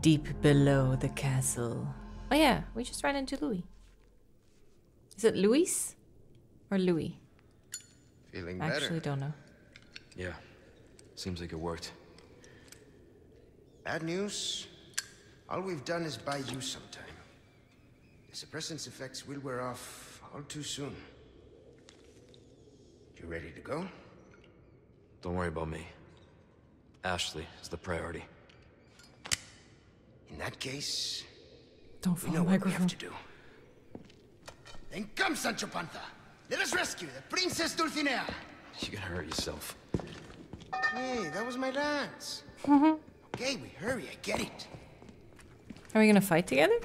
Deep below the castle. Oh yeah, we just ran into Louis. Is it Luis or Louis? Feeling I better. actually don't know. Yeah. Seems like it worked. Bad news. All we've done is buy you some time. The suppressant's effects will wear off all too soon. You ready to go? Don't worry about me. Ashley is the priority. In that case, Don't we fall know what we have to do. Then come, Sancho Panza. Let us rescue the Princess Dulcinea. You're gonna hurt yourself. Hey, that was my lance. Mm-hmm. okay, we hurry. I get it. Are we gonna fight together?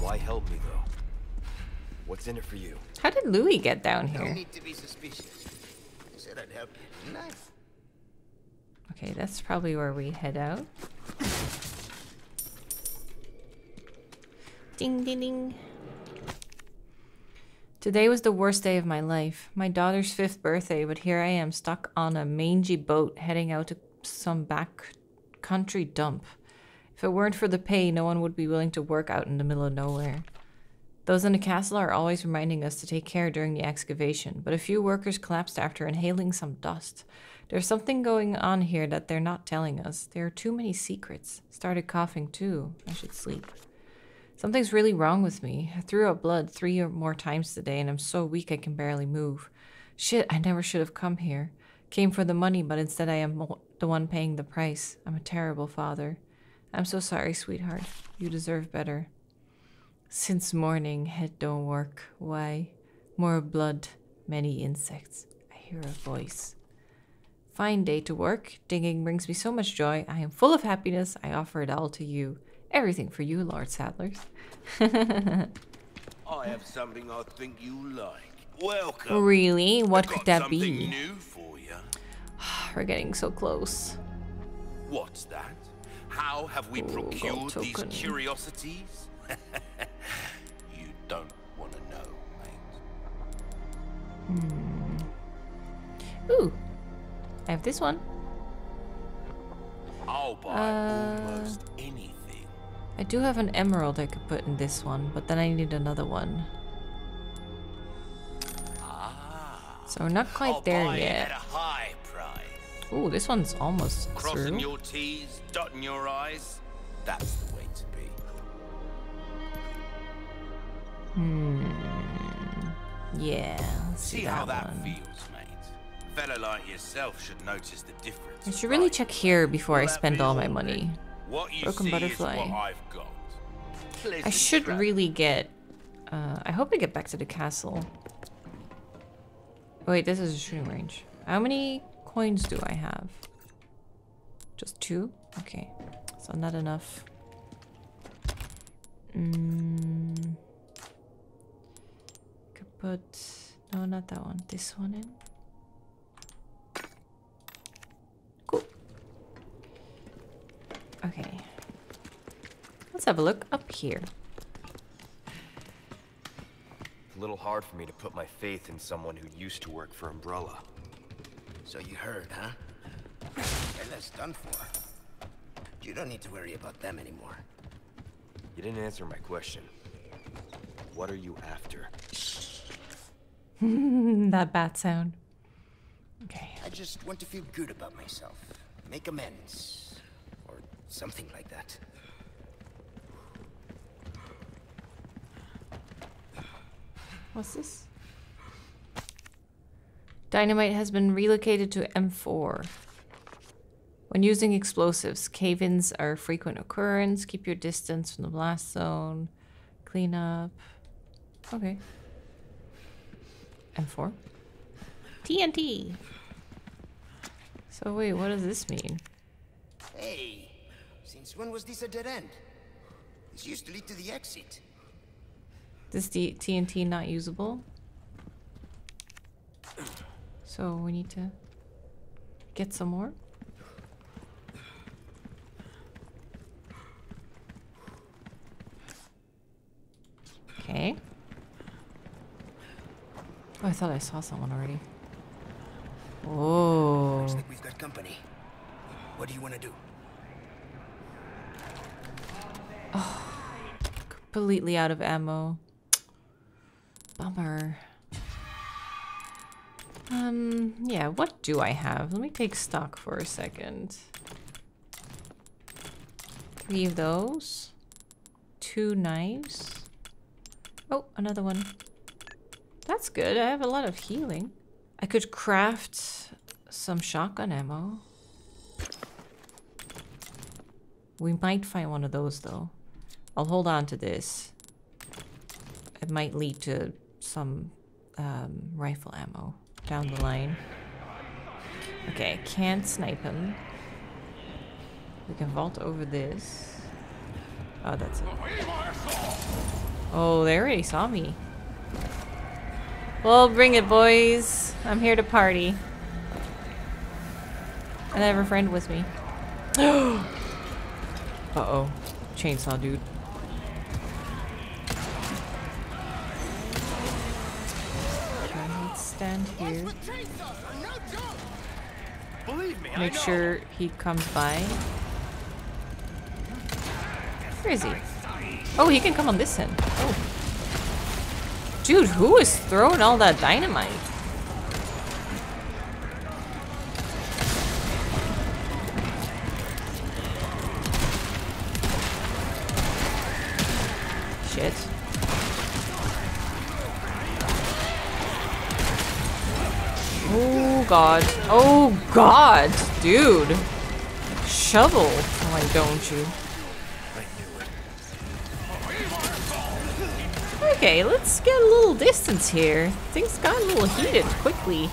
Why help me, though? What's in it for you? How did Louis get down No here? need to be suspicious. I said I'd help you, didn't Okay, that's probably where we head out. Ding ding ding. Today was the worst day of my life. My daughter's fifth birthday, but here I am stuck on a mangy boat heading out to some back country dump. If it weren't for the pay, no one would be willing to work out in the middle of nowhere. Those in the castle are always reminding us to take care during the excavation, but a few workers collapsed after inhaling some dust. There's something going on here that they're not telling us. There are too many secrets. Started coughing too. I should sleep. Something's really wrong with me. I threw up blood three or more times today, and I'm so weak I can barely move. Shit, I never should have come here. Came for the money, but instead I am the one paying the price. I'm a terrible father. I'm so sorry, sweetheart. You deserve better. Since morning, head don't work. Why? More blood, many insects. I hear a voice. Fine day to work. Digging brings me so much joy. I am full of happiness. I offer it all to you. Everything for you, Lord Saddlers. I have something I think you like. Welcome. Really? What could that be? new for you. We're getting so close. What's that? How have we Ooh, procured these curiosities? you don't want to know, mate. Ooh. I have this one. I'll buy Uh, almost anything. I do have an emerald I could put in this one, but then I need another one. Ah. So we're not quite I'll there yet. at a high price. Ooh, this one's almost Crossing through. your T's, dotting your I's. That's the way to be. Yeah, let's see, See how that one. feels, mate. A fella like yourself should notice the difference. I should really right? check here before I spend all my money. then? Broken butterfly. is what I've got. I should really get. Uh, I hope I get back to the castle. Wait, this is a shooting range. How many coins do I have? Just two? Okay. So not enough. Mm. Could put. No, not that one. This one in. Okay. Let's have a look up here. It's a little hard for me to put my faith in someone who used to work for Umbrella. So you heard, huh? Well, that's done for. You don't need to worry about them anymore. You didn't answer my question. What are you after? that bat sound. Okay. I just want to feel good about myself. Make amends. Or something like that. What's this? Dynamite has been relocated to M4. When using explosives, cave-ins are a frequent occurrence. Keep your distance from the blast zone. Clean up. Okay. M4. TNT. So wait, what does this mean? Hey, since when was this a dead end? This used to lead to the exit. This D- TNT not usable? So we need to get some more? Okay. Oh, I thought I saw someone already. Oh. Looks like oh. we've got company. What do you want to do? Completely out of ammo. Bummer. Um, yeah, what do I have? Let me take stock for a second. Three of those. Two knives. Oh, another one. That's good. I have a lot of healing. I could craft some shotgun ammo. We might find one of those though. I'll hold on to this. It might lead to some um, rifle ammo down the line. Okay, can't snipe him. We can vault over this. Oh, that's it. Oh, they already saw me. Well, bring it, boys. I'm here to party. And I have a friend with me. Uh-oh. Chainsaw dude. Okay, let's stand here. Believe me, Make sure he comes by. Where is he? Oh, he can come on this end. Oh. Dude, who is throwing all that dynamite? Oh god. Oh god, dude. Shovel. Why don't you? Okay, let's get a little distance here. Things got a little heated quickly.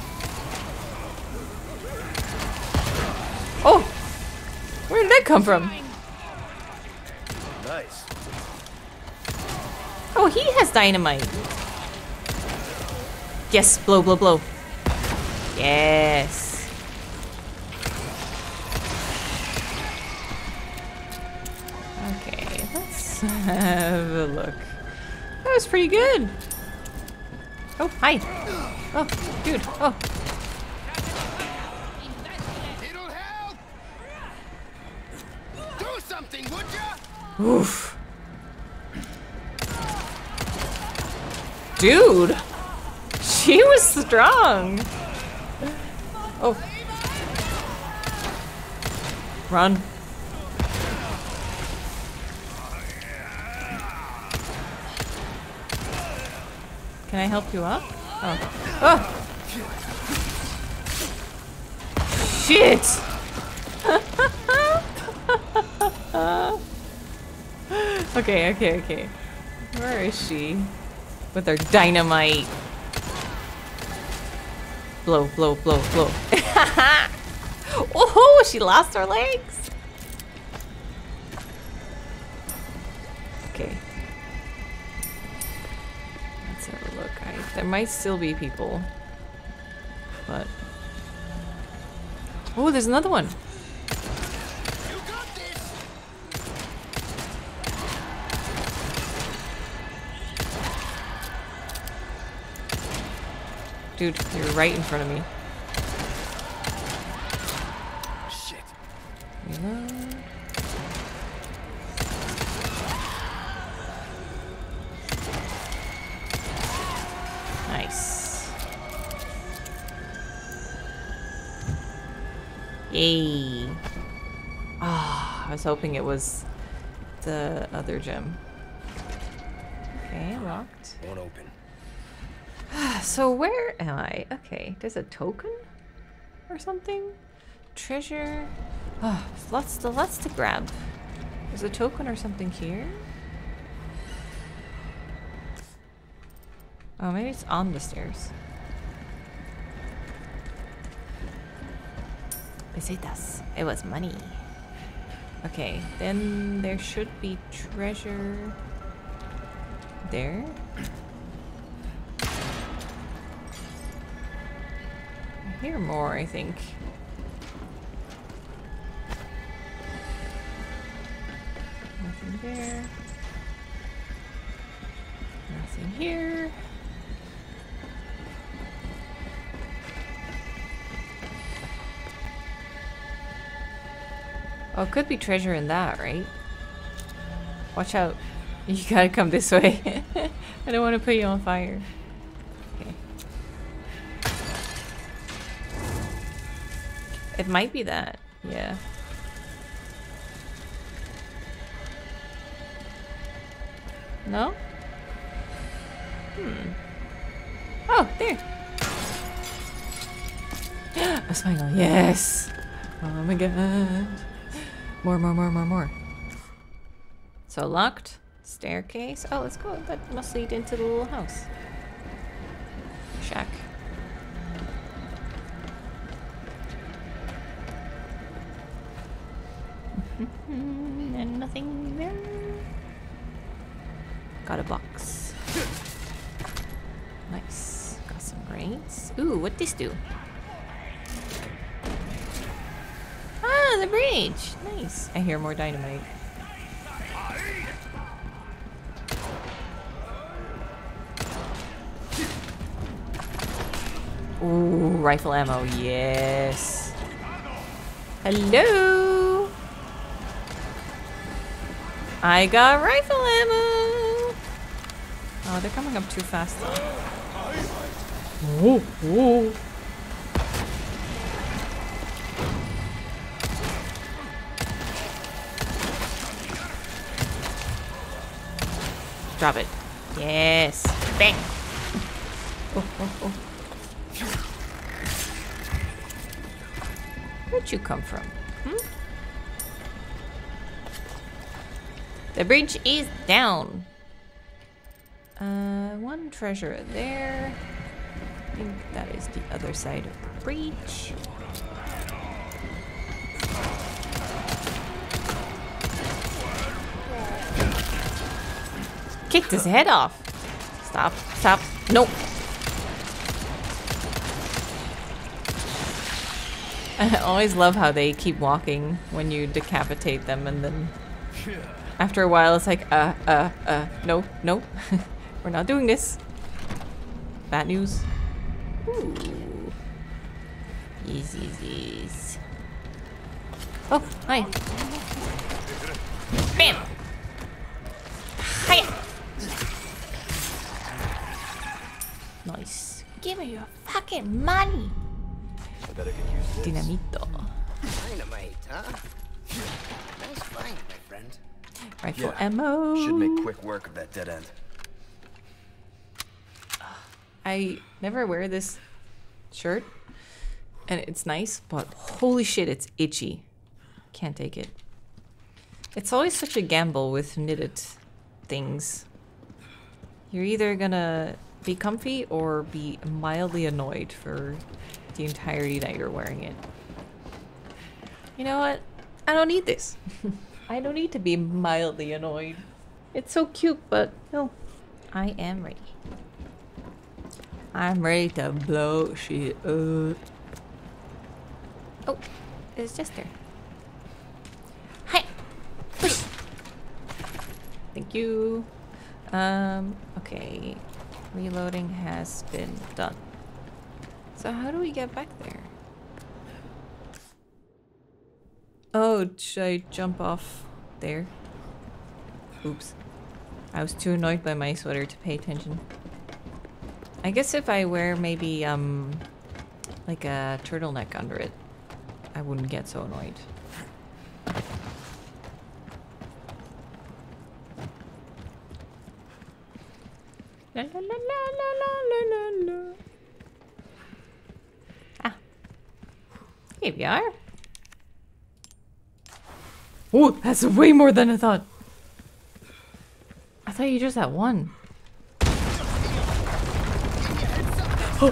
Oh! Where did that come from? Nice. Oh, he has dynamite. Yes, blow, blow, blow. Yes. Okay, let's have a look. That was pretty good. Oh, hi. Oh, dude. Oh, oof. Dude. She was strong. Oh. Run. Can I help you up? Oh. Oh. Shit! okay, okay, okay. Where is she? With her dynamite. Blow, blow, blow, blow. oh, she lost her legs. Okay. Let's have a look. I, there might still be people. But. Oh, there's another one. Dude, you're right in front of me. Shit. Reload. Nice. Yay. Ah, I was hoping it was the other gym. Okay, locked. Won't open. So where am I? Okay, there's a token or something. Treasure. Oh, lots to lots to grab. There's a token or something here. Oh, maybe it's on the stairs. Pesetas. It was money. Okay, then there should be treasure there. Hear more, I think. Nothing there. Nothing here. Oh, could be treasure in that, right? Watch out. You gotta come this way. I don't want to put you on fire. It might be that. Yeah. No? Hmm. Oh, there. A spinel. Yes. Oh my god. More, more, more, more, more. So locked. Staircase. Oh, let's go. That must lead into the little house. This do? Ah, the bridge. Nice. I hear more dynamite. Ooh, rifle ammo. Yes. Hello. I got rifle ammo. Oh, they're coming up too fast though. Drop it. Yes. Bang. Oh, oh, oh. Where'd you come from? Hmm? The bridge is down. Uh, one treasure there. That is the other side of the breach. Kicked his head off. Stop, stop. Nope. I always love how they keep walking when you decapitate them and then after a while it's like, uh, uh, uh, no, no. We're not doing this. Bad news. Ooh. Yes, yes, yes. Oh, hi. Bam! Hiya! Nice. Give me your fucking money! I better get used to this. Dinamito. Dynamite, huh? Nice find, my friend. Rifle Yeah, ammo. Should make quick work of that dead end. I never wear this shirt, and it's nice, but holy shit, it's itchy. Can't take it. It's always such a gamble with knitted things. You're either gonna be comfy or be mildly annoyed for the entirety that you're wearing it. You know what? I don't need this. I don't need to be mildly annoyed. It's so cute, but no. I am ready. I'm ready to blow shit up. Oh, it's just there. Hi. Push. Thank you. Um, okay. Reloading has been done. So how do we get back there? Oh, should I jump off there? Oops. I was too annoyed by my sweater to pay attention. I guess if I wear maybe, um, like a turtleneck under it, I wouldn't get so annoyed. La, la, la, ah. Here we are. Oh, that's way more than I thought. I thought you just had one.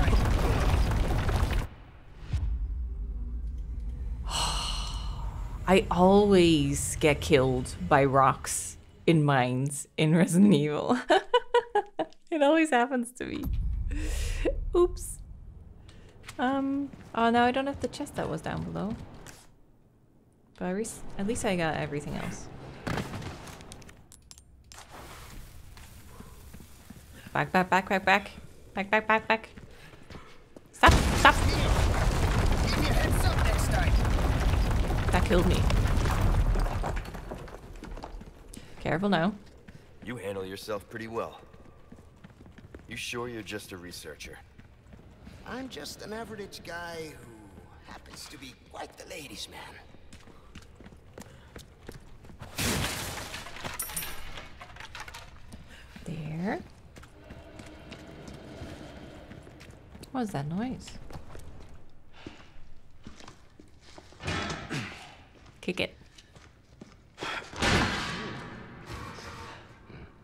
I always get killed by rocks in mines in Resident Evil. it always happens to me. Oops. Um. Oh no, I don't have the chest that was down below. But least, at least I got everything else. Back, back, back, back, back. Back, back, back, back. Stop, stop. That killed me. Careful now. You handle yourself pretty well. You sure you're just a researcher? I'm just an average guy who happens to be quite the ladies' man. There. What was that noise? Kick it.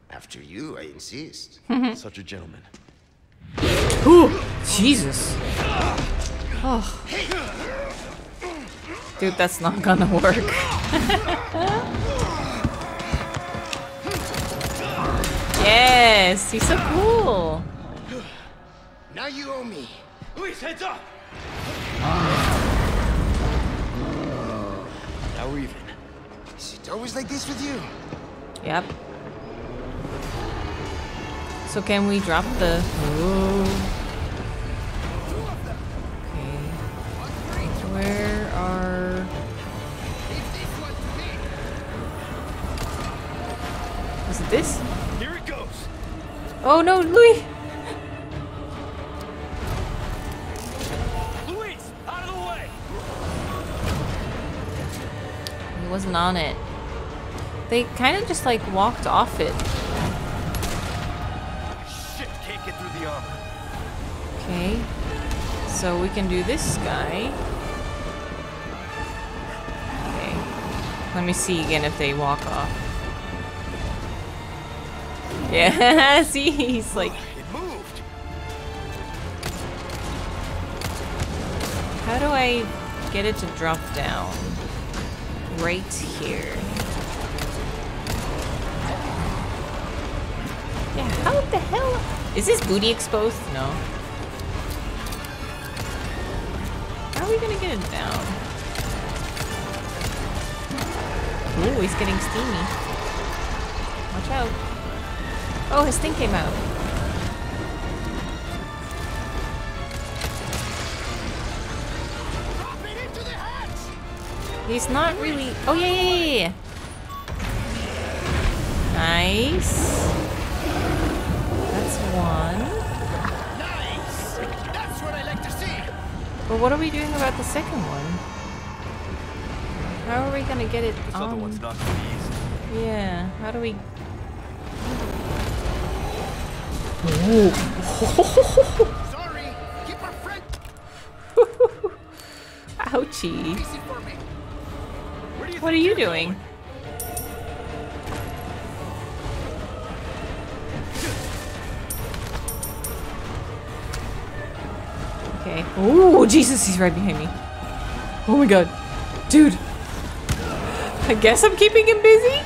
After you, I insist. Such a gentleman. Ooh, Jesus. Oh. Dude, that's not gonna work. yes, he's so cool. Now you owe me. Luis, heads up! Now we're even. Is it always like this with you? Yep. So can we drop the? Ooh. Okay. Where are? Is it this? Here it goes! Oh no, Louis! Wasn't on it. They kind of just like walked off it. Shit, can't get through the armor. Okay. So we can do this guy. Okay. Let me see again if they walk off. Yeah, see, he's like, It moved! how do I get it to drop down? Right here. Yeah, how the hell? Is this booty exposed? No. How are we gonna get it down? Ooh, he's getting steamy. Watch out. Oh, his thing came out. He's not really. Oh yeah, yeah, yeah, yeah. Nice. That's one. Nice! That's what I like to see! But what are we doing about the second one? How are we gonna get it This on? other one's not gonna be easy. Yeah. How do we? Sorry! doing? Okay. Ooh, Jesus, he's right behind me. Oh my god. Dude. I guess I'm keeping him busy?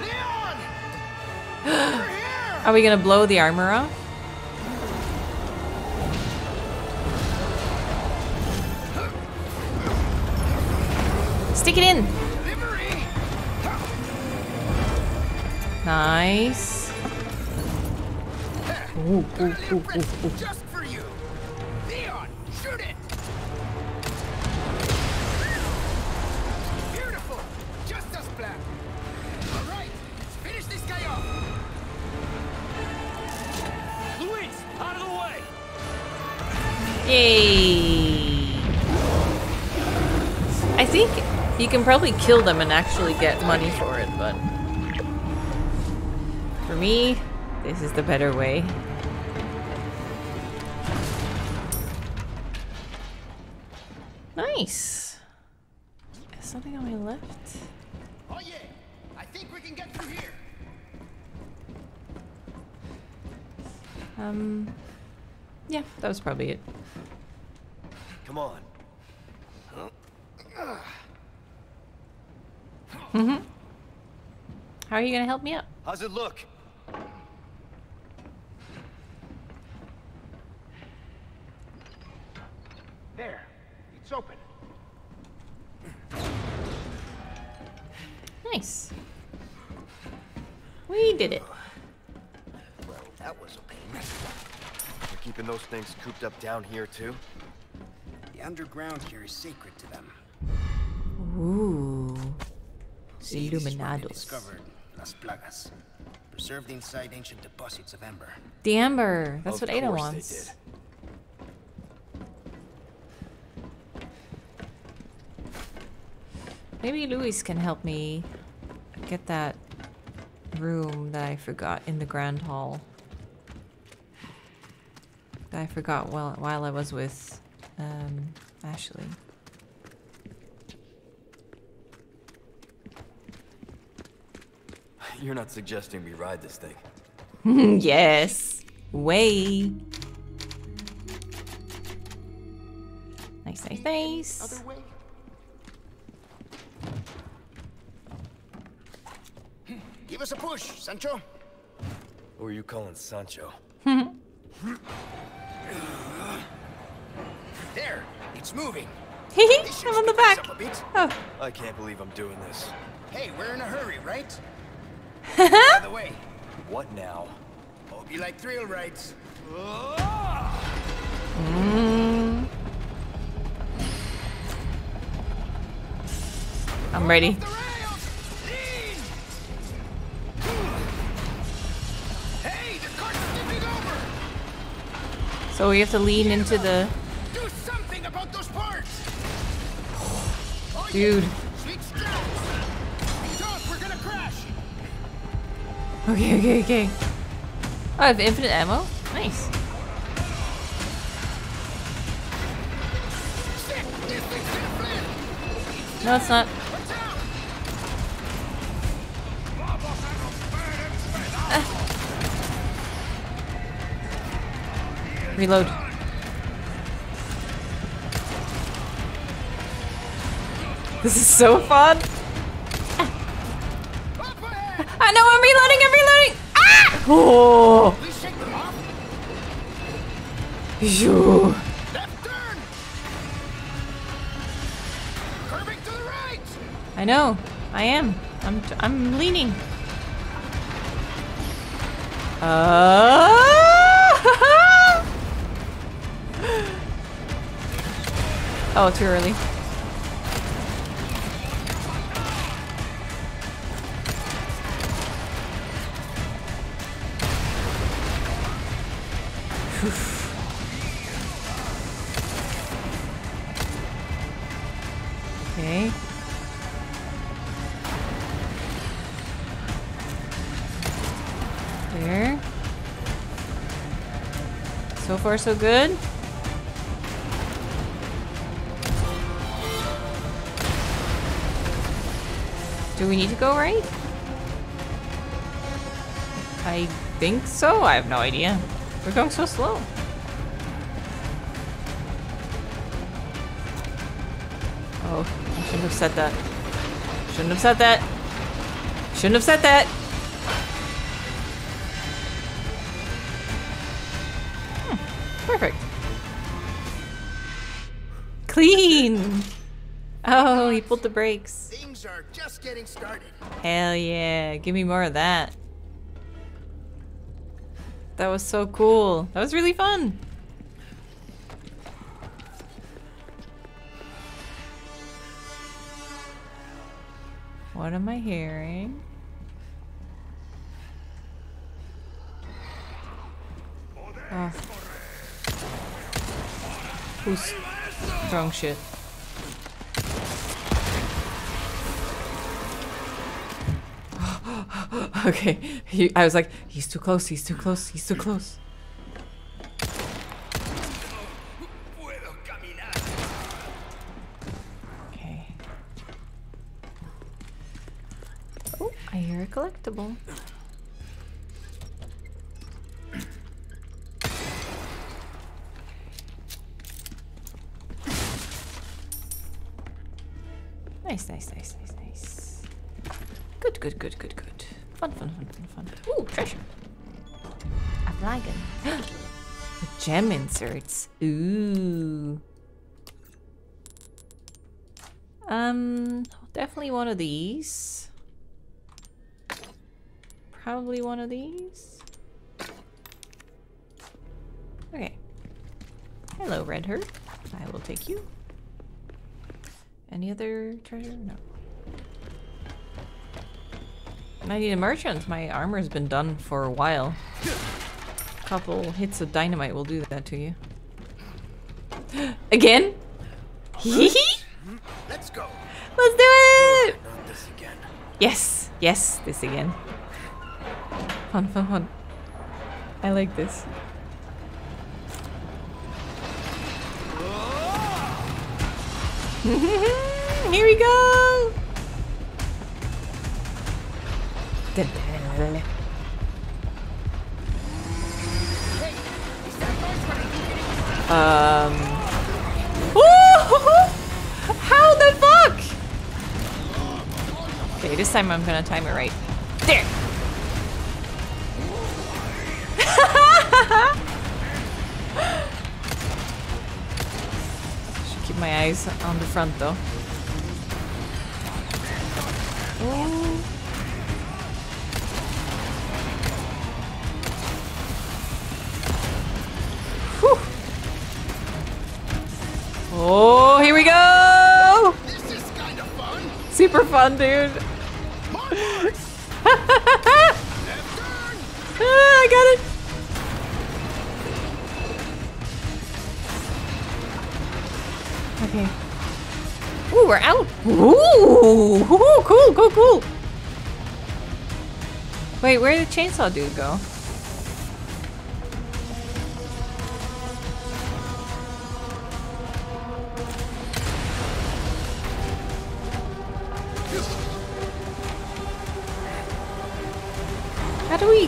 Leon! Are we gonna blow the armor off? Stick it in! Nice. Ooh, ooh, ooh, can probably kill them and actually get money for it, but for me, this is the better way. Nice. Is something on my left? Oh yeah! I think we can get through here! Um, yeah, that was probably it. Come on. How are you gonna help me out? How's it look? There, it's open. Nice. We did it. Well, that was okay. We're keeping those things cooped up down here too? The underground here is sacred to them. Ooh. See, this is where they Illuminados. discovered Las Plagas, preserved inside ancient deposits of amber. The amber. That's Of what Ada wants. Maybe Luis can help me get that room that I forgot in the Grand Hall. That I forgot while while I was with um, Ashley. You're not suggesting we ride this thing. yes. Way. Nice, nice, nice. Give us a push, Sancho. Who are you calling Sancho? There, it's moving. Hehe, This should I'm on the back. up a bit. Oh, I can't believe I'm doing this. Hey, we're in a hurry, right? By the way, What now? hope you like thrill rides. Mm. I'm ready. The rails! Lean! Hey, the cart's tipping over! So we have to lean into the. Do something about those parts! Dude. Okay, okay, okay. Oh, I have infinite ammo? Nice. No, it's not. Watch! Reload. This is so fun. I know, I'm reloading, I'm reloading! Ah! Oh! Please shake them off! Phew. Left turn! Curving to the right! I know. I am. I'm I'm leaning. Uh... oh, too early. Far, so good. Do we need to go right? I think so. I have no idea. We're going so slow. Oh, I shouldn't have said that. Shouldn't have said that. Shouldn't have said that. The brakes. Things are just getting started. Hell yeah. Give me more of that. That was so cool. That was really fun. What am I hearing? Oh. Who's throwing shit? okay. He, I was like, he's too close, he's too close, he's too close. Okay. Oh, I hear a collectible. Nice, nice, nice, nice, nice. Good, good, good, good, good. Fun, fun, fun, fun, fun. Ooh, treasure. A flagon. Gem inserts. Ooh. Um, definitely one of these. Probably one of these. Okay. Hello, Red Herd. I will take you. Any other treasure? No. I need a merchant. My armor's been done for a while. A Couple hits of dynamite will do that to you. Again? Let's go. Let's do it! Not this again. Yes, yes, this again. Fun, fun, fun. I like this. Here we go! Um. Woo! How the fuck? Okay, this time I'm gonna time it right. There! Should keep my eyes on the front though. Super dude. Ah, I got it. Okay. Ooh, we're out. Ooh, cool, cool, cool. Wait, where did the chainsaw dude go?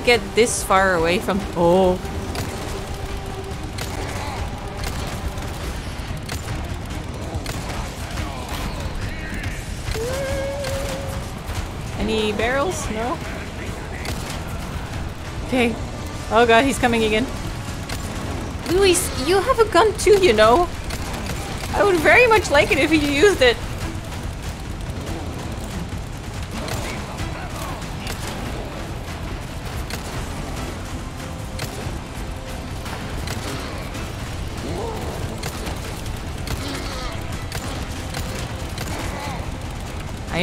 Get this far away from? Oh. Any barrels? No. Okay. Oh god, he's coming again. Luis, you have a gun too, you know. I would very much like it if you used it.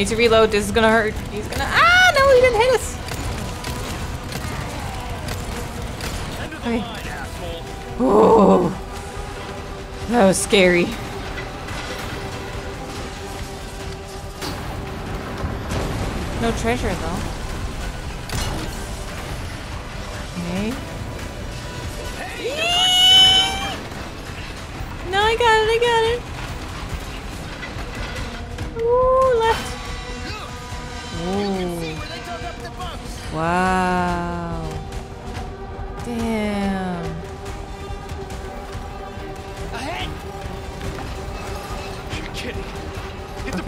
Need to reload. This is gonna hurt. He's gonna. Ah, no, he didn't hit us. Okay. Oh, that was scary. No treasure though. Okay. No, I got it. I got it.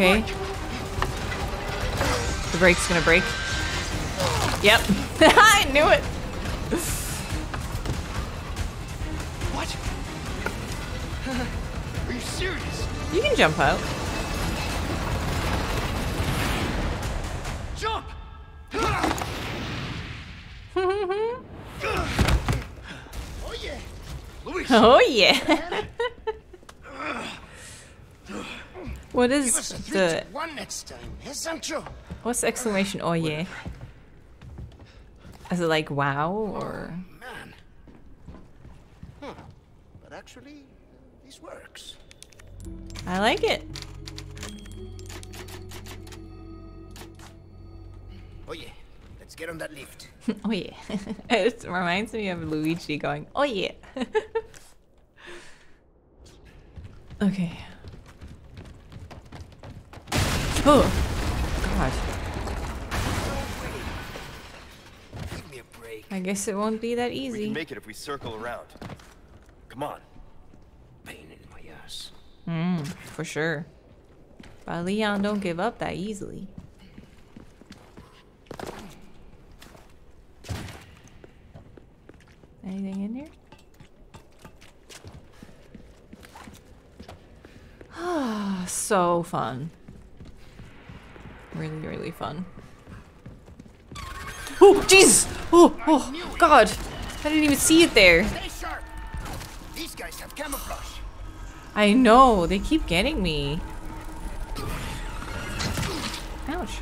Okay. The brake's gonna break. Yep. I knew it. What? Are you serious? You can jump out. Jump! Oh yeah. Luis! Oh yeah. What Give us a three the to one next time, eh, Sancho? what's the exclamation? Oh yeah. Is it like wow or? Man. Huh. But actually, this works. I like it. Oh yeah. Let's get on that lift. oh yeah. it reminds me of Luigi going, oh yeah. okay. Oh, God. Give me a break. I guess it won't be that easy. We easy. can make it if we circle around. Come on. Pain in my ass. Mm, for sure. But Leon don't give up that easily. Anything in here? Ah, so fun. Really, really fun. Oh, Jesus! Oh, oh, God! I didn't even see it there. These guys have camouflage. I know, they keep getting me. Ouch.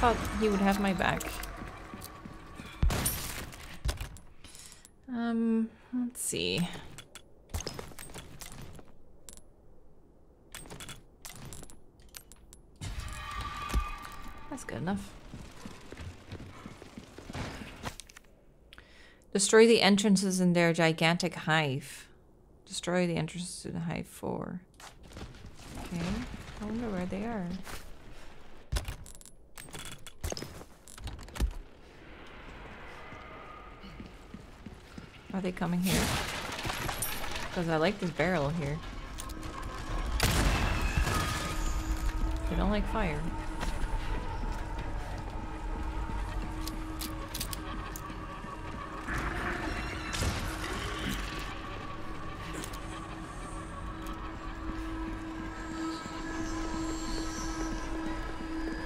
thought he would have my back. Um, let's see. That's good enough. Destroy the entrances in their gigantic hive. Destroy the entrances to the hive 4. Okay, I wonder where they are. Are they coming here? Because I like this barrel here. They don't like fire.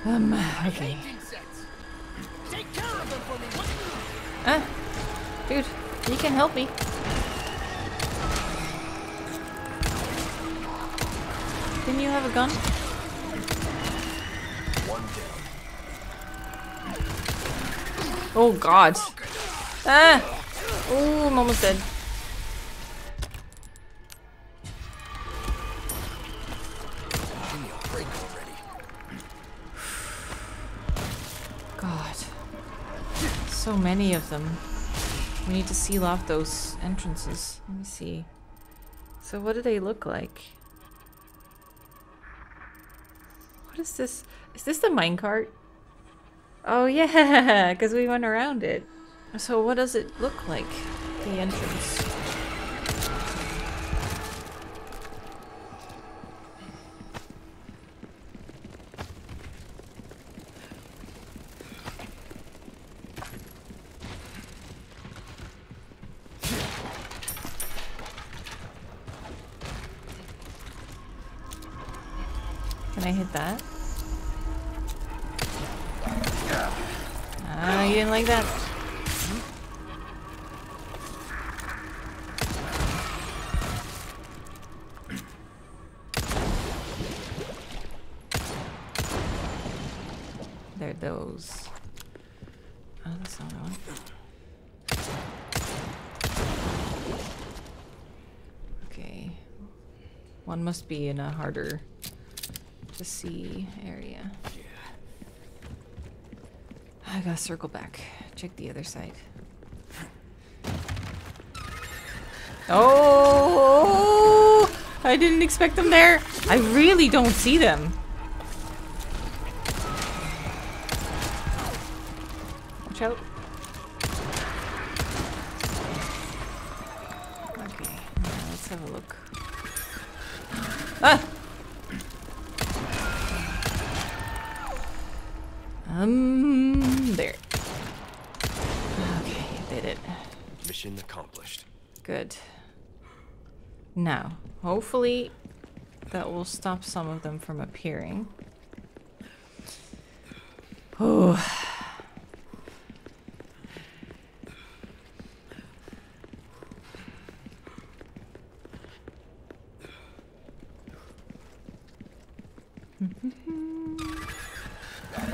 Um, okay. Ah, dude, you can help me. Didn't you have a gun? Oh god. Ah! Oh, I'm almost dead. So many of them. We need to seal off those entrances. Let me see. So what do they look like? What is this? Is this the minecart? Oh yeah, because we went around it. So what does it look like? The entrance. Can I hit that? Ah, you didn't like that. They're those. Oh, that's not one. Okay. One must be in a harder to see area. I gotta circle back. Check the other side. Oh! I didn't expect them there. I really don't see them. Will stop some of them from appearing. Oh.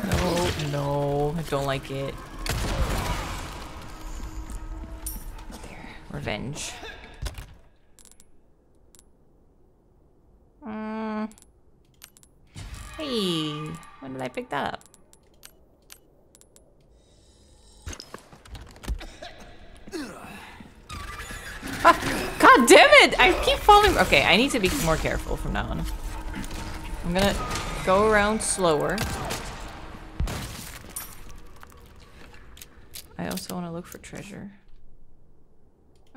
No, no, I don't like it. There, revenge. Hey, when did I pick that up? Ah, God damn it! I keep falling. Okay, I need to be more careful from now on. I'm gonna go around slower. I also want to look for treasure.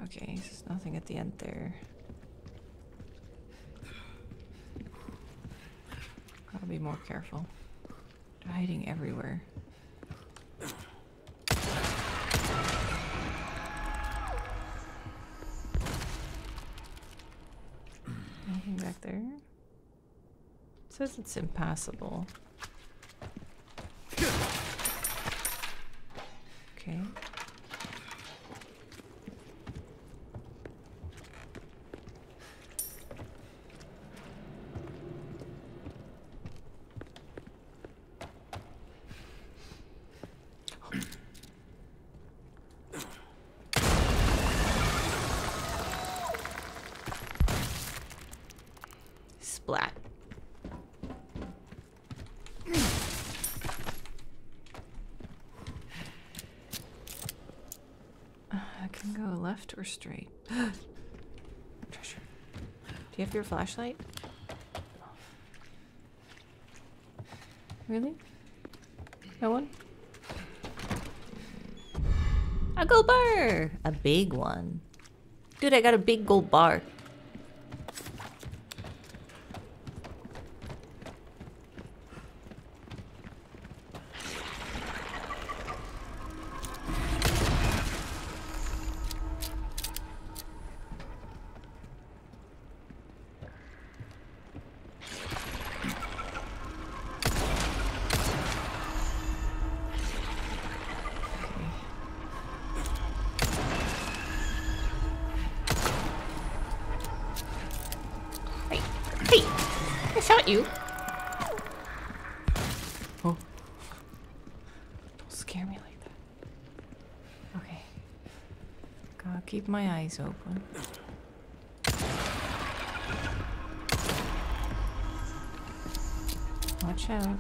Okay, there's nothing at the end there. Gotta be more careful. They're hiding everywhere. Anything back there? It says it's impassable. Okay. Splat. Uh, I can straight. Treasure. Do you have your flashlight? Really? No one? A gold bar! A big one. Dude, I got a big gold bar. My eyes open. Watch out.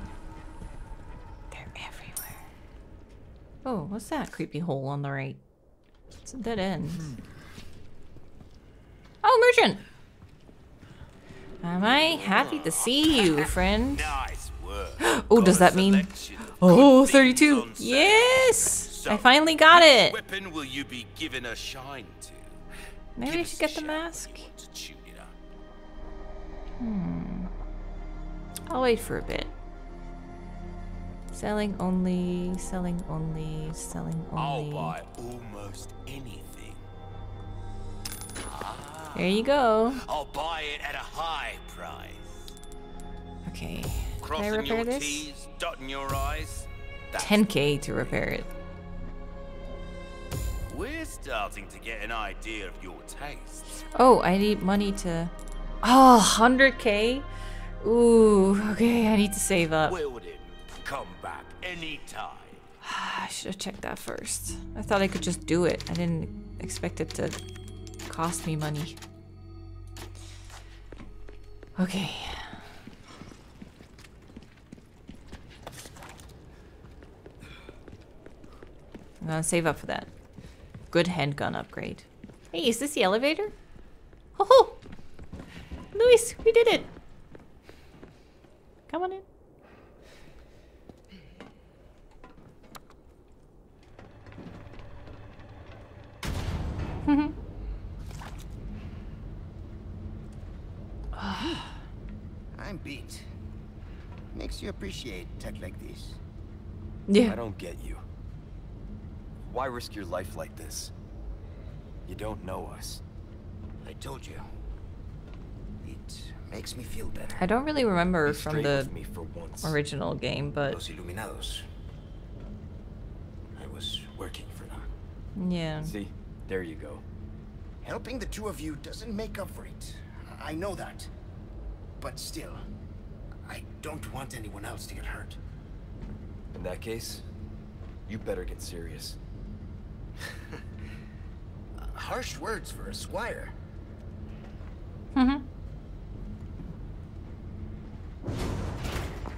They're everywhere. Oh, what's that creepy hole on the right? It's a dead end. Hmm. Oh, merchant! Am I happy to see you, friend? Nice. Oh, does that mean- Oh, 32. things on sale. Yes! I finally got it. Which weapon will you be giving a shine to? Maybe Give I should get the shout when you mask. want to tune it up. Hmm. I'll wait for a bit. Selling only, selling only, selling I'll only. buy almost anything. Ah. There you go. I'll buy it at a high price. Okay. Can I repair your this? T's, dotting your I's. 10k to repair it. We're starting to get an idea of your tastes. Oh, I need money to. Oh, 100k? Ooh, okay, I need to save up. Wilden, come back anytime. I should have checked that first. I thought I could just do it. I didn't expect it to cost me money. Okay. I'm gonna save up for that. Good handgun upgrade. Hey, is this the elevator? Ho ho! Luis, we did it! Come on in. I'm beat. Makes you appreciate tech like this. Yeah. I don't get you. Why risk your life like this? You don't know us. I told you. It makes me feel better. I don't really remember Be from the me for once. original game, but Los Illuminados. I was working for them. yeah. See, there you go. Helping the two of you doesn't make up for it. I know that. But still, I don't want anyone else to get hurt. In that case, you better get serious. Harsh words for a squire. Mm-hmm.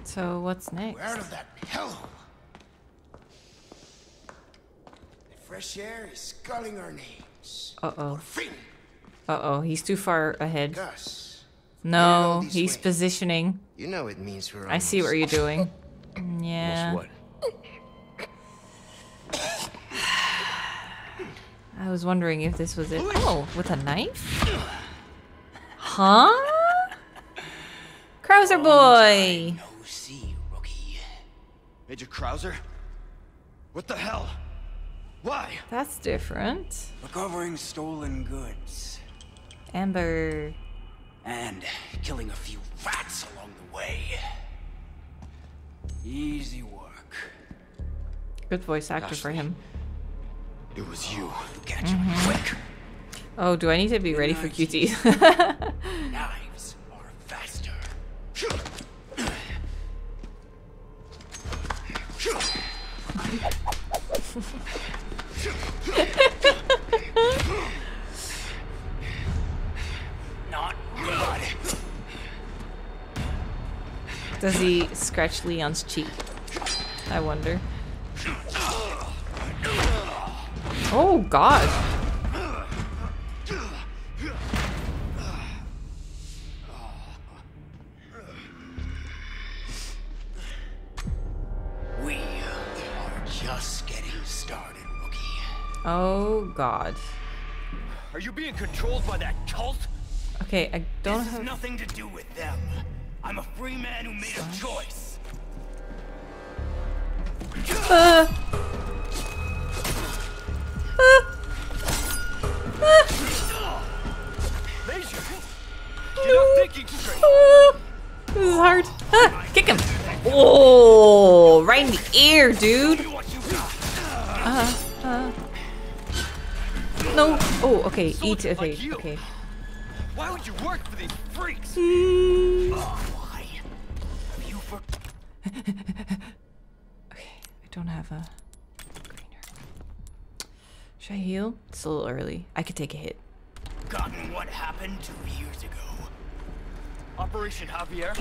So what's next? We're out of that hellhole. The fresh air is calling our names. Uh oh. Uh oh. He's too far ahead. Gus. No, he's way. positioning. You know it means we're I see what you're doing. Yeah. I was wondering if this was it. Oh, oh with a knife? Huh? Krauser oh, boy! No see, rookie. Major Krauser? What the hell? Why? That's different. Recovering stolen goods. Amber. And killing a few rats along the way. Easy work. Good voice actor for him. It was you. Catch him mm-hmm. quick. Oh, do I need to be ready for QT? Knives are faster. Not good. Does he scratch Leon's cheek? I wonder. Oh god. We are just getting started, rookie. Oh god. Are you being controlled by that cult? Okay, I don't This has have. nothing to do with them. I'm a free man who made a choice. Uh. Oh, right in the ear, dude. Uh, uh. No. Oh, okay. Eat. Okay. like you. Okay. Why would you work for these freaks? Why? Have you for Okay. I don't have a greener. Should I heal? It's a little early. I could take a hit. forgotten what happened two years ago? Operation Javier?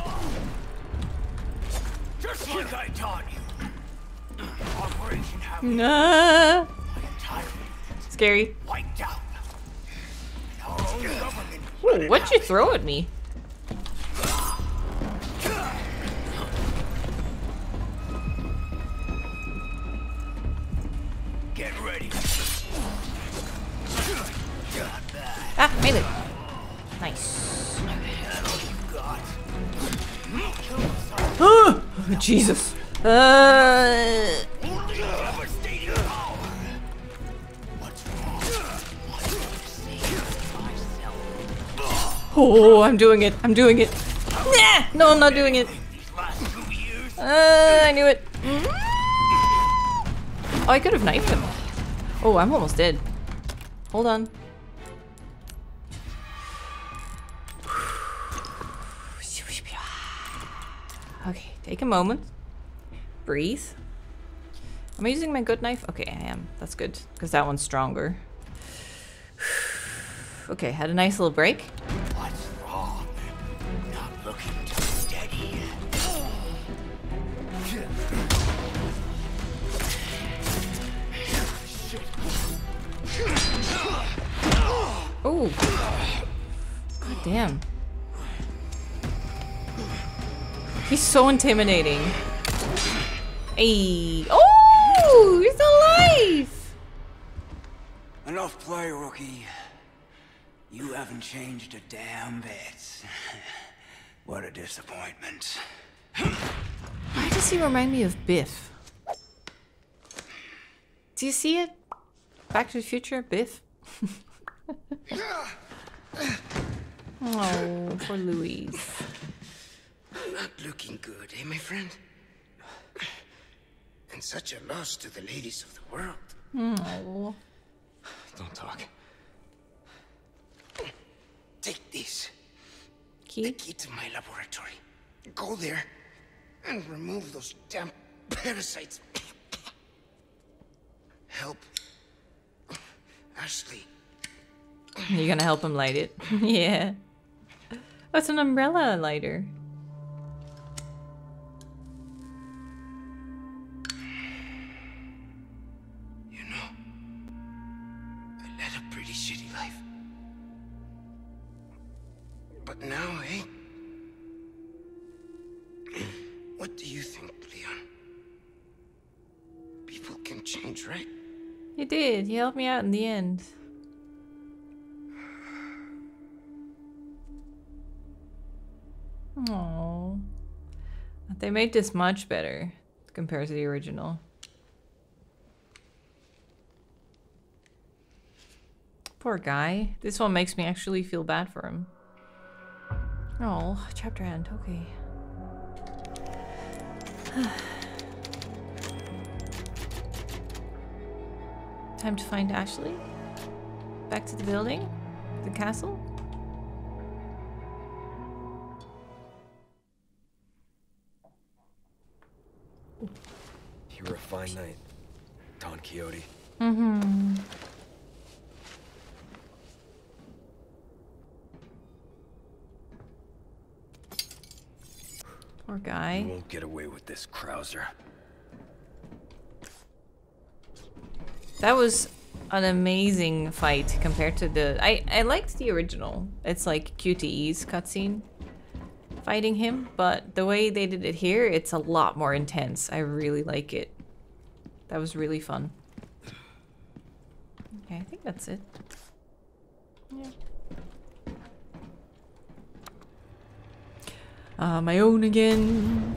Just like I taught you. Operation Happy Nah. entirely Scary. wiped out. And our own government Ooh, what'd you throw at me? Get ready. Ah, melee. Nice. God. Oh, Jesus. Uh, oh, I'm doing it. I'm doing it. Nah, no, I'm not doing it. Uh, I knew it. Oh, I could have knifed him. Oh, I'm almost dead. Hold on. Take a moment. Breathe. Am I using my good knife? Okay, I am. That's good, because that one's stronger. Okay, had a nice little break. what's wrong? Not looking too steady. Oh. God damn. He's so intimidating. Hey. Oh, he's alive. Enough play, rookie. You haven't changed a damn bit. what a disappointment. Why does he remind me of Biff? Do you see it? Back to the Future, Biff. oh, poor Luis. Not looking good, eh, my friend? And such a loss to the ladies of the world. Oh. Don't talk. Take this. Key? The Key? key to my laboratory. Go there and remove those damn parasites. Help. Ashley. You're gonna help him light it? yeah. Oh, it's an umbrella lighter. Helped me out in the end. Oh. They made this much better compared to the original. Poor guy. This one makes me actually feel bad for him. Oh, chapter end. Okay. Time to find Ashley. Back to the building? The castle? You were a fine knight, Don Quixote. Mm-hmm. Poor guy. You guy. won't get away with this, Krauser. That was an amazing fight compared to the. I I liked the original. It's like QTE's cutscene fighting him, but the way they did it here, it's a lot more intense. I really like it. That was really fun. Okay, I think that's it. Yeah. Uh, my own again.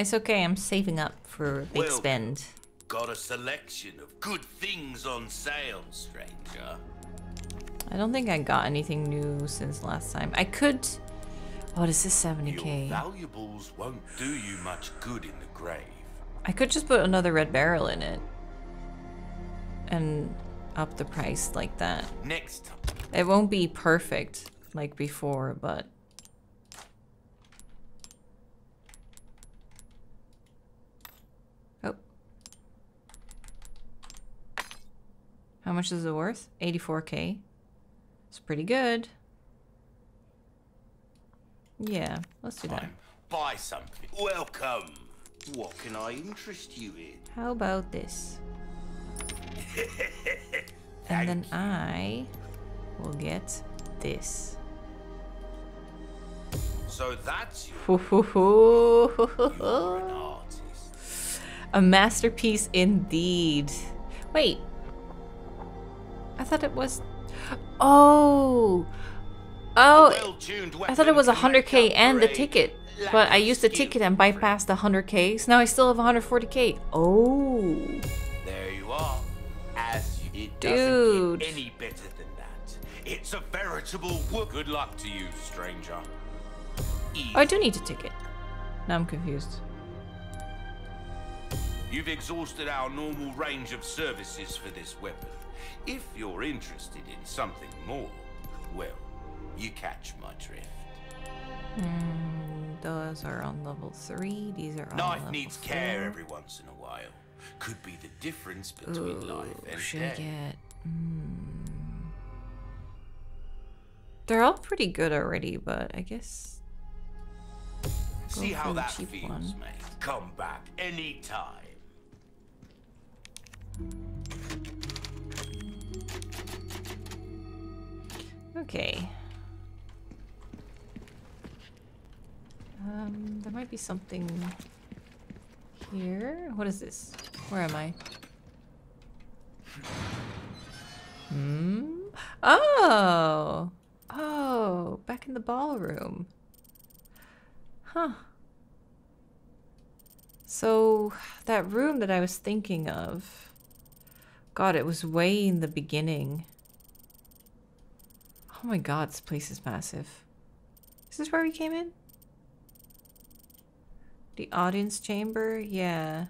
It's okay, I'm saving up for big Well- spend. Got a selection of good things on sale, stranger. I don't think I got anything new since last time. I could... Oh, this is Your 70k. Your valuables won't do you much good in the grave. I could just put another red barrel in it. And up the price like that. Next time, It won't be perfect like before, but... How much is it worth? 84k. It's pretty good. Yeah, let's do that. time, buy something. Welcome. What can I interest you in? How about this? and then I will get this. So that's you. A masterpiece indeed. Wait. I thought it was. Oh! Oh! I thought it was weapon can make 100k and the ticket. But I used the ticket and bypassed the 100k. So now I still have 140k. Oh! There you are. As you, it Dude. any better than that. It's a veritable. Good luck to you, stranger. Oh, I do need a ticket. Now I'm confused. You've exhausted our normal range of services for this weapon. If you're interested in something more, well, you catch my drift. Those are on level 3. These are on Knife level needs four. care every once in a while. Could be the difference between life and should I death. get? Hmm. They're all pretty good already, but I guess. See how that feels, one. mate. Come back anytime. Okay. Um, there might be something here. What is this? Where am I? Hmm. Oh. Oh, back in the ballroom. Huh. So, that room that I was thinking of. God, it was way in the beginning. Oh my god, this place is massive. Is this where we came in? The audience chamber? Yeah.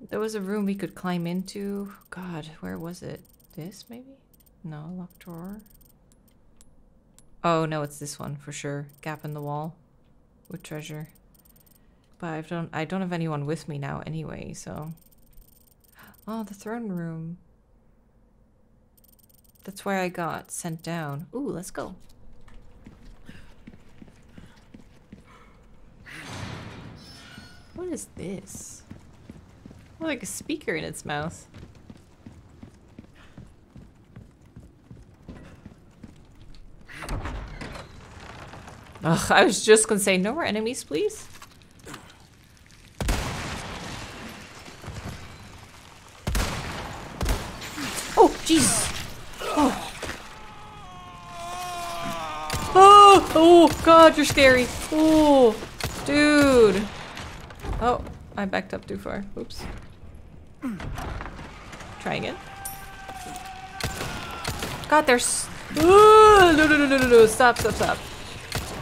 There was a room we could climb into. God, where was it? This, maybe? No, locked drawer. Oh, no, it's this one for sure. Gap in the wall with treasure. But I don't I don't have anyone with me now anyway, so Oh, the throne room. That's where I got sent down. Ooh, let's go. What is this? Like a speaker in its mouth. Ugh, I was just gonna say no more enemies, please. Oh, jeez. Oh. oh, oh, God, you're scary. Oh, dude. Oh, I backed up too far. Oops. Try again. God, there's no, no, no, no, no, no. Stop, stop, stop.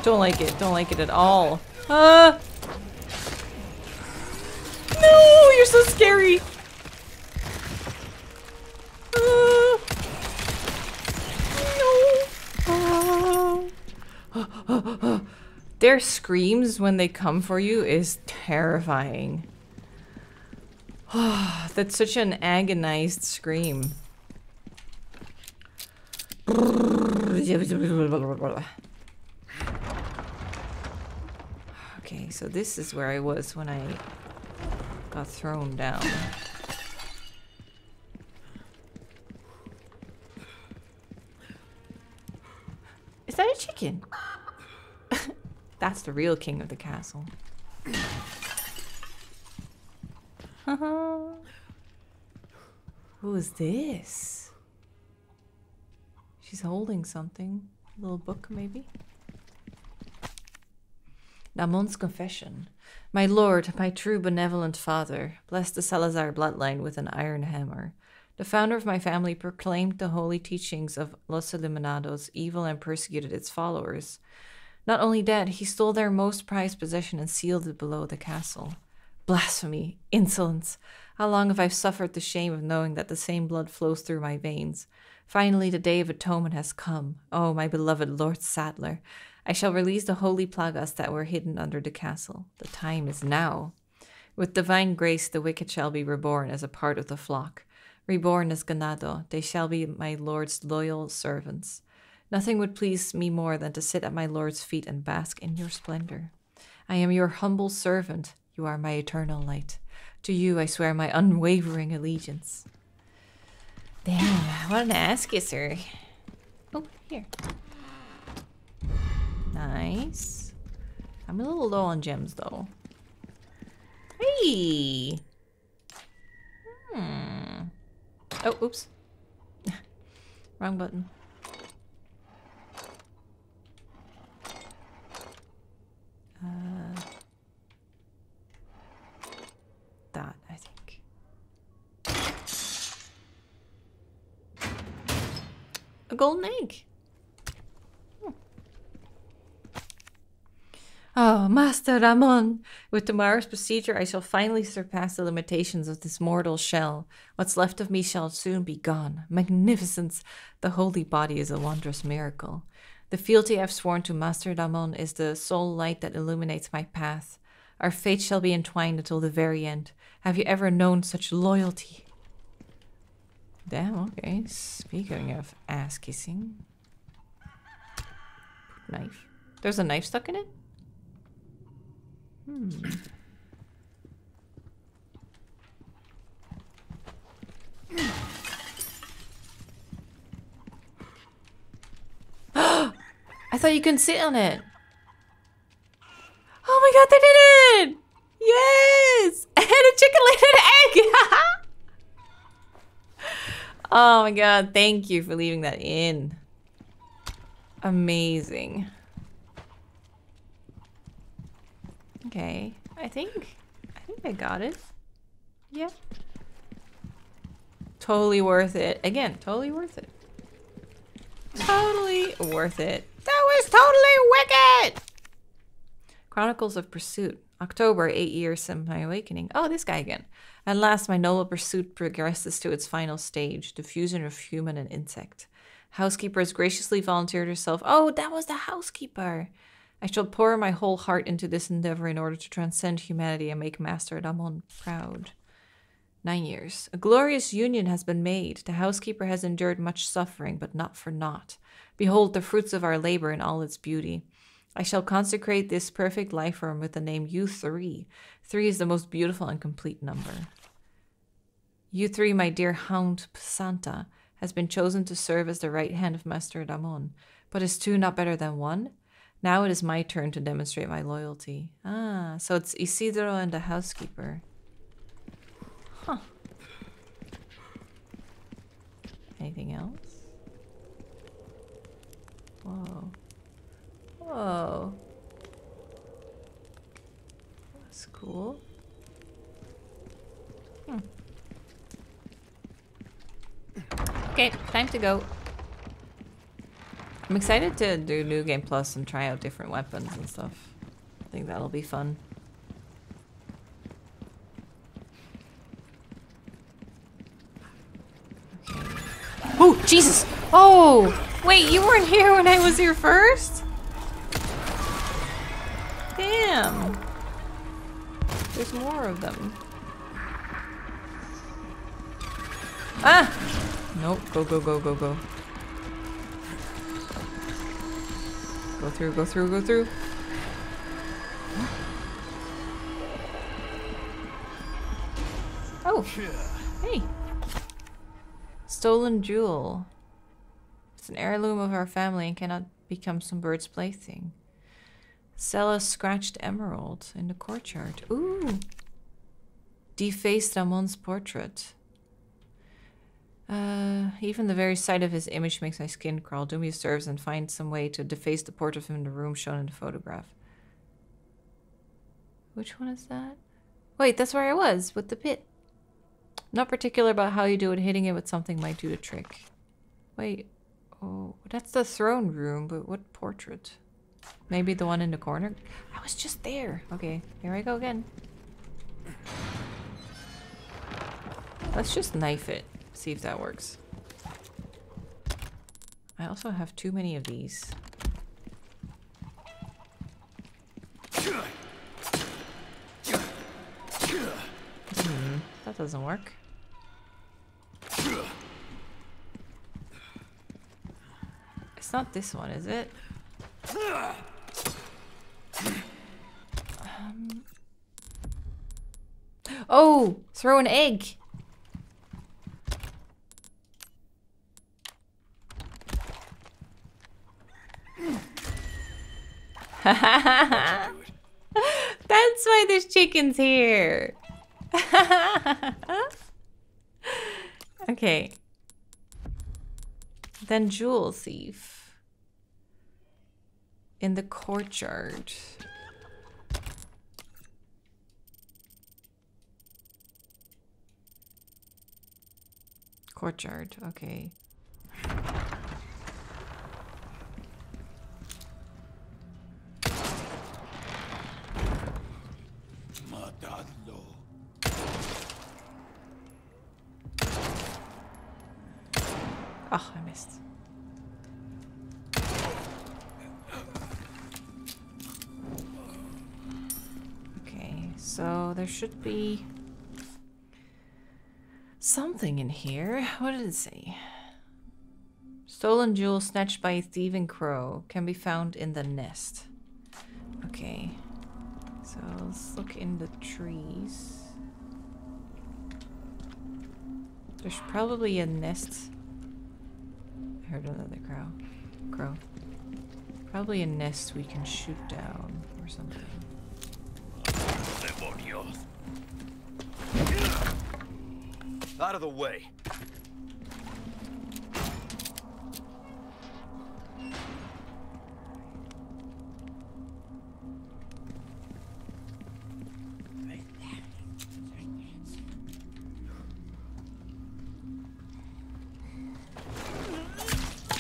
Don't like it. Don't like it at all. Uh. No, you're so scary. Their screams when they come for you is terrifying. That's such an agonized scream. Okay, so this is where I was when I got thrown down. Is that a chicken? That's the real king of the castle. Who is this? She's holding something. A little book, maybe? Damon's confession. My lord, my true benevolent father, blessed the Salazar bloodline with an iron hammer. The founder of my family proclaimed the holy teachings of Los Illuminados evil and persecuted its followers. Not only that, he stole their most prized possession and sealed it below the castle. Blasphemy, insolence. How long have I suffered the shame of knowing that the same blood flows through my veins? Finally, the day of atonement has come. Oh, my beloved Lord Saddler, I shall release the holy plagas that were hidden under the castle. The time is now. With divine grace, the wicked shall be reborn as a part of the flock. Reborn as ganado, they shall be my Lord's loyal servants. Nothing would please me more than to sit at my Lord's feet and bask in your splendor. I am your humble servant. You are my eternal light. To you I swear my unwavering allegiance. Damn, what an you, sir. Oh, here. Nice. I'm a little low on gems, though. Hey! Hmm. Oh, oops. Wrong button. Uh, that, I think. A golden egg. Hmm. Oh, Master Ramon! With tomorrow's procedure, I shall finally surpass the limitations of this mortal shell. What's left of me shall soon be gone. Magnificence! The holy body is a wondrous miracle. The fealty I've sworn to Master Ramon is the sole light that illuminates my path. Our fates shall be entwined until the very end. Have you ever known such loyalty? Damn, okay. Speaking of ass kissing. Knife. There's a knife stuck in it? Hmm. I thought you couldn't sit on it. Oh my god, they did it! Yes! Had a chicken laid an egg! oh my god, thank you for leaving that in. Amazing. Okay, I think, I think I got it. Yeah. Totally worth it. Again, totally worth it. Totally worth it. That was totally wicked! Chronicles of Pursuit. October, eight years since my awakening. Oh, this guy again. At last, my noble pursuit progresses to its final stage the fusion of human and insect. Housekeeper has graciously volunteered herself. Oh, that was the housekeeper! I shall pour my whole heart into this endeavor in order to transcend humanity and make Master Ramon proud. Nine years. A glorious union has been made. The housekeeper has endured much suffering, but not for naught. Behold the fruits of our labor in all its beauty. I shall consecrate this perfect life form with the name U3. Three is the most beautiful and complete number. U3, my dear hound Santa, has been chosen to serve as the right hand of Master Ramon. But is two not better than one? Now it is my turn to demonstrate my loyalty. Ah, so it's Isidro and the housekeeper. Huh. Anything else? Whoa. Whoa. That's cool. Hmm. Okay, time to go. I'm excited to do New Game Plus and try out different weapons and stuff. I think that'll be fun. Oh, Jesus! Oh! Wait, you weren't here when I was here first? Damn. There's more of them. Ah! Nope, go, go, go, go, go. Go through, go through, go through. Oh, hey. Stolen jewel. It's an heirloom of our family and cannot become some bird's plaything. Sell a scratched emerald in the courtyard. Ooh. Defaced Ramon's portrait. Uh, even the very sight of his image makes my skin crawl. Do me a service and find some way to deface the portrait of him in the room shown in the photograph. Which one is that? Wait, that's where I was, with the pit. Not particular about how you do it, hitting it with something might do the trick. Wait, oh, that's the throne room, but what portrait? Maybe the one in the corner? I was just there. Okay, here I go again. Let's just knife it. See if that works. I also have too many of these. Hmm, that doesn't work. It's not this one, is it? Um. Oh! Throw an egg! That's why there's chickens here. okay. Then jewel thief. In the courtyard. Courtyard, okay. Oh, I missed. So there should be something in here. What did it say? Stolen jewel snatched by a thieving crow can be found in the nest. Okay, so let's look in the trees. There's probably a nest I heard another crow. Crow. Probably a nest we can shoot down or something. Demonios. Out of the way.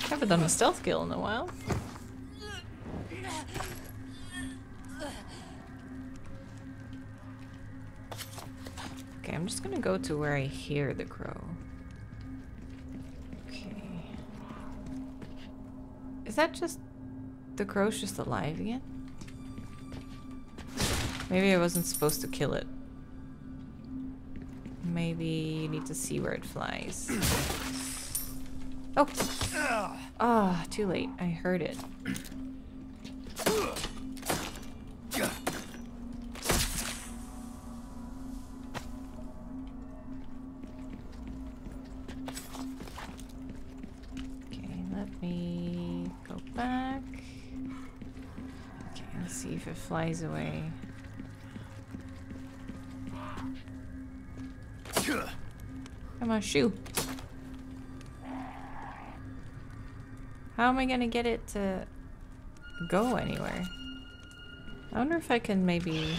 Haven't done a stealth kill in a while. Gonna go to where I hear the crow. Okay. Is that just... The crow's just alive again? Maybe I wasn't supposed to kill it. Maybe you need to see where it flies. Oh! Ah, too late. I heard it. Flies away. Come on, shoo. How am I gonna get it to go anywhere? I wonder if I can maybe...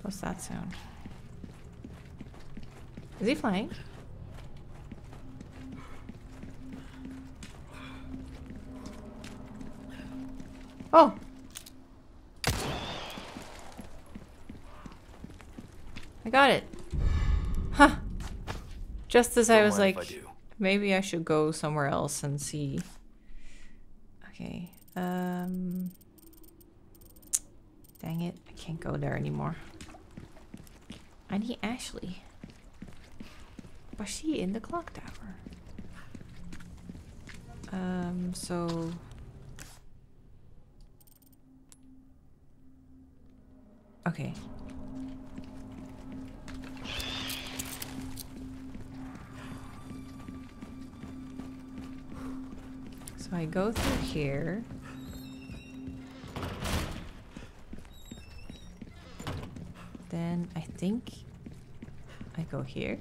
What's that sound? Is he flying? Oh. I got it. Huh. Just as I Don't was like, I maybe I should go somewhere else and see. Okay. Um. Dang it. I can't go there anymore. I need Ashley. Was she in the clock tower? Um, so. Okay. So I go through here. Then I think I go here.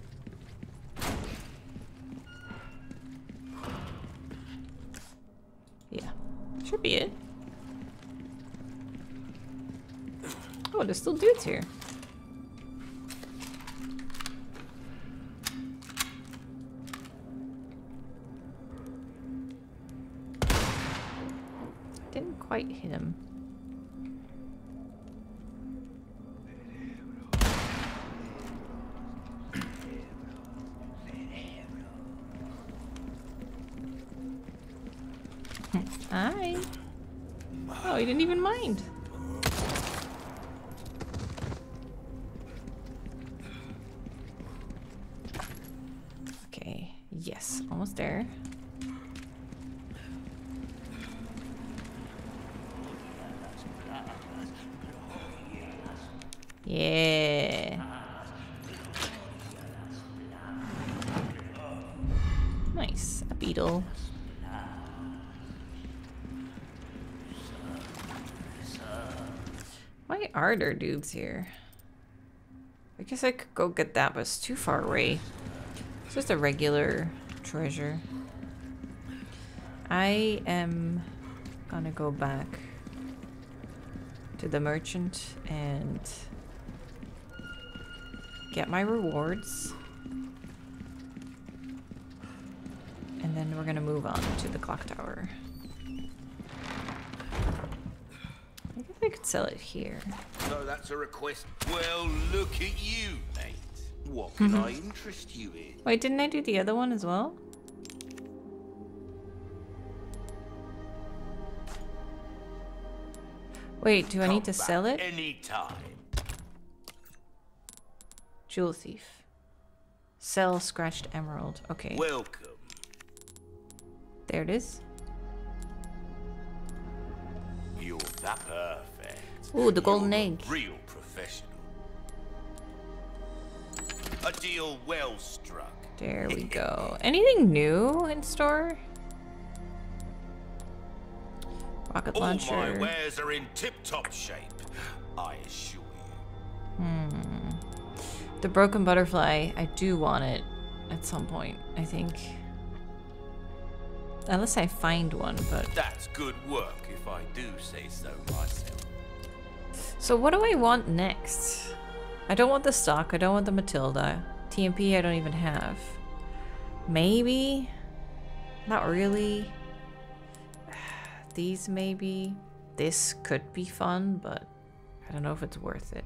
Yeah, should be it. Oh, there's still dudes here. Quite hit him. Hi. Oh, he didn't even mind. Okay, yes, almost there. Yeah. Nice, a beetle. There dudes here? I guess I could go get that, but it's too far away. It's just a regular treasure. I am gonna go back to the merchant and get my rewards. And then we're gonna move on to the clock tower. Could sell it here. So that's a request. Well, look at you, mate. What can I mm-hmm. interest you in? Wait, didn't I do the other one as well? Wait, do I need to sell it? Anytime. Jewel thief. Sell scratched emerald. Okay, Welcome. there it is. You're that perfect. Ooh, the golden You're a egg. Real professional. A deal well struck. There we go. Anything new in store? Rocket All my wares are in tip-top shape. I assure you. Hmm. The broken butterfly. I do want it at some point, I think. Unless I find one, but That's good work, if I do say so myself. So what do I want next? I don't want the stock. I don't want the Matilda. TMP I don't even have. Maybe? Not really. These maybe. This could be fun, but I don't know if it's worth it.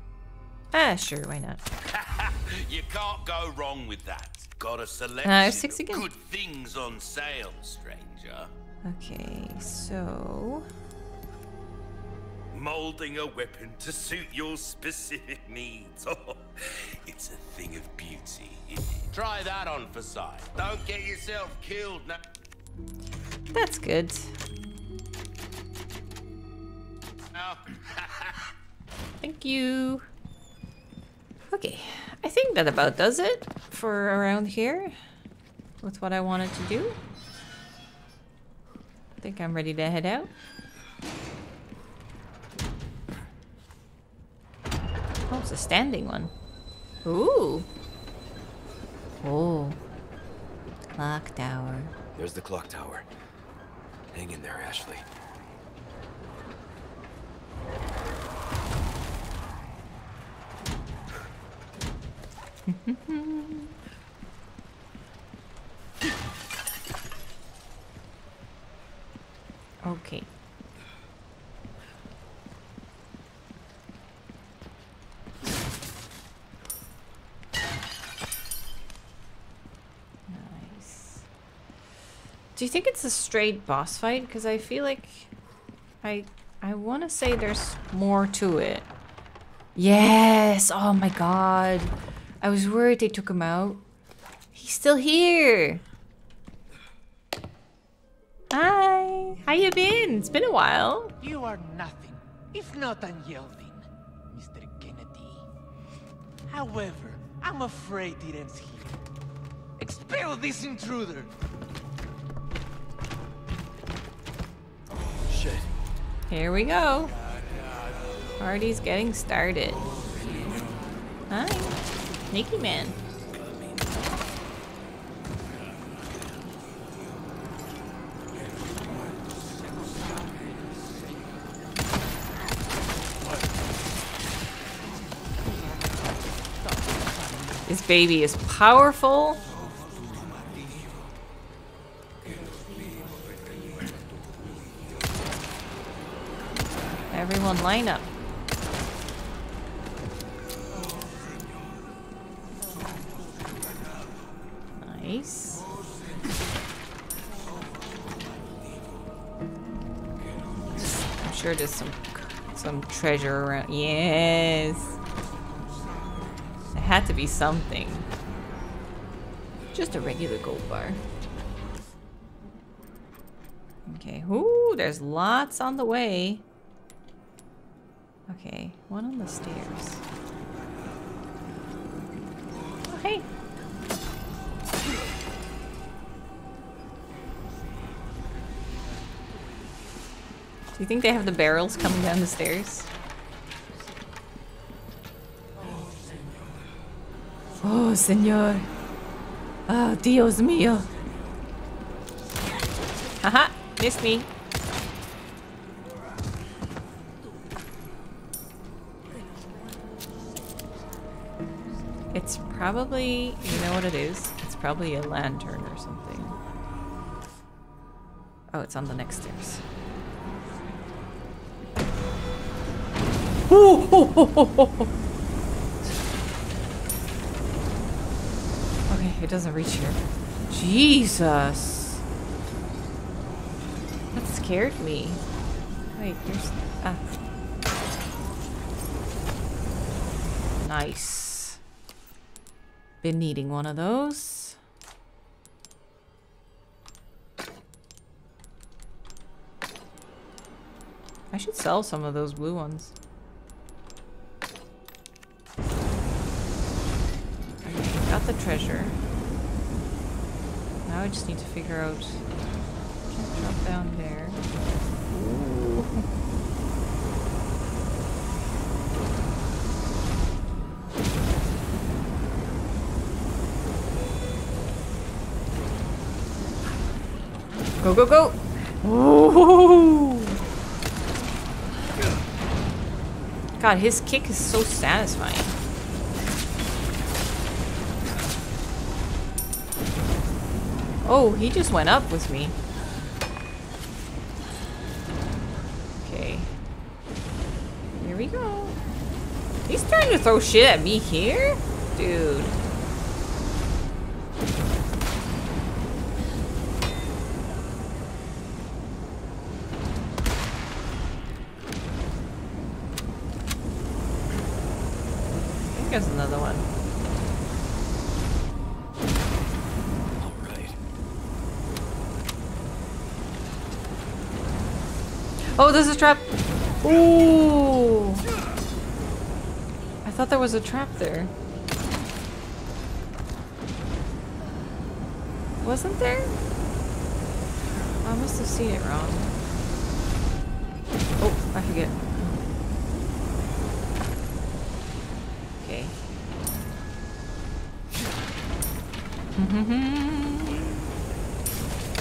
Ah, sure, why not? You can't go wrong with that. Got a selection Uh, six of again. good things on sale, stranger. Okay, so... Molding a weapon to suit your specific needs. Oh, it's a thing of beauty. Try that on for size. Don't get yourself killed now. That's good. Thank you. Okay, I think that about does it for around here with what I wanted to do. I think I'm ready to head out. Oh, it's a standing one. Ooh. Oh. Clock tower. There's the clock tower. Hang in there, Ashley. Okay. Do you think it's a straight boss fight? Because I feel like I I want to say there's more to it. Yes! Oh my god. I was worried they took him out. He's still here. Hi. How you been? It's been a while. You are nothing, if not unyielding, Mr. Kennedy. However, I'm afraid it ends here. Expel this intruder! Here we go. Party's getting started. Hi. Sneaky man. This baby is powerful. Everyone line up. Nice. I'm sure there's some some treasure around. Yes. It had to be something. Just a regular gold bar. Okay. Ooh, there's lots on the way. Okay, one on the stairs. Oh, hey. Do you think they have the barrels coming down the stairs? Oh, senor. Oh, Dios mío. Haha, missed me. Probably, you know what it is? It's probably a lantern or something. Oh, it's on the next stairs. Okay, it doesn't reach here. Jesus. That scared me. Wait, there's... Ah. Nice. Been needing one of those. I should sell some of those blue ones. Okay, got the treasure. Now I just need to figure out... Can't drop down there. Go, go, go! Ooh. God, his kick is so satisfying. Oh, he just went up with me. Okay. Here we go. He's trying to throw shit at me here? Dude. Trap. Ooh. I thought there was a trap there. Wasn't there? I must have seen it wrong. Oh, I forget. Okay.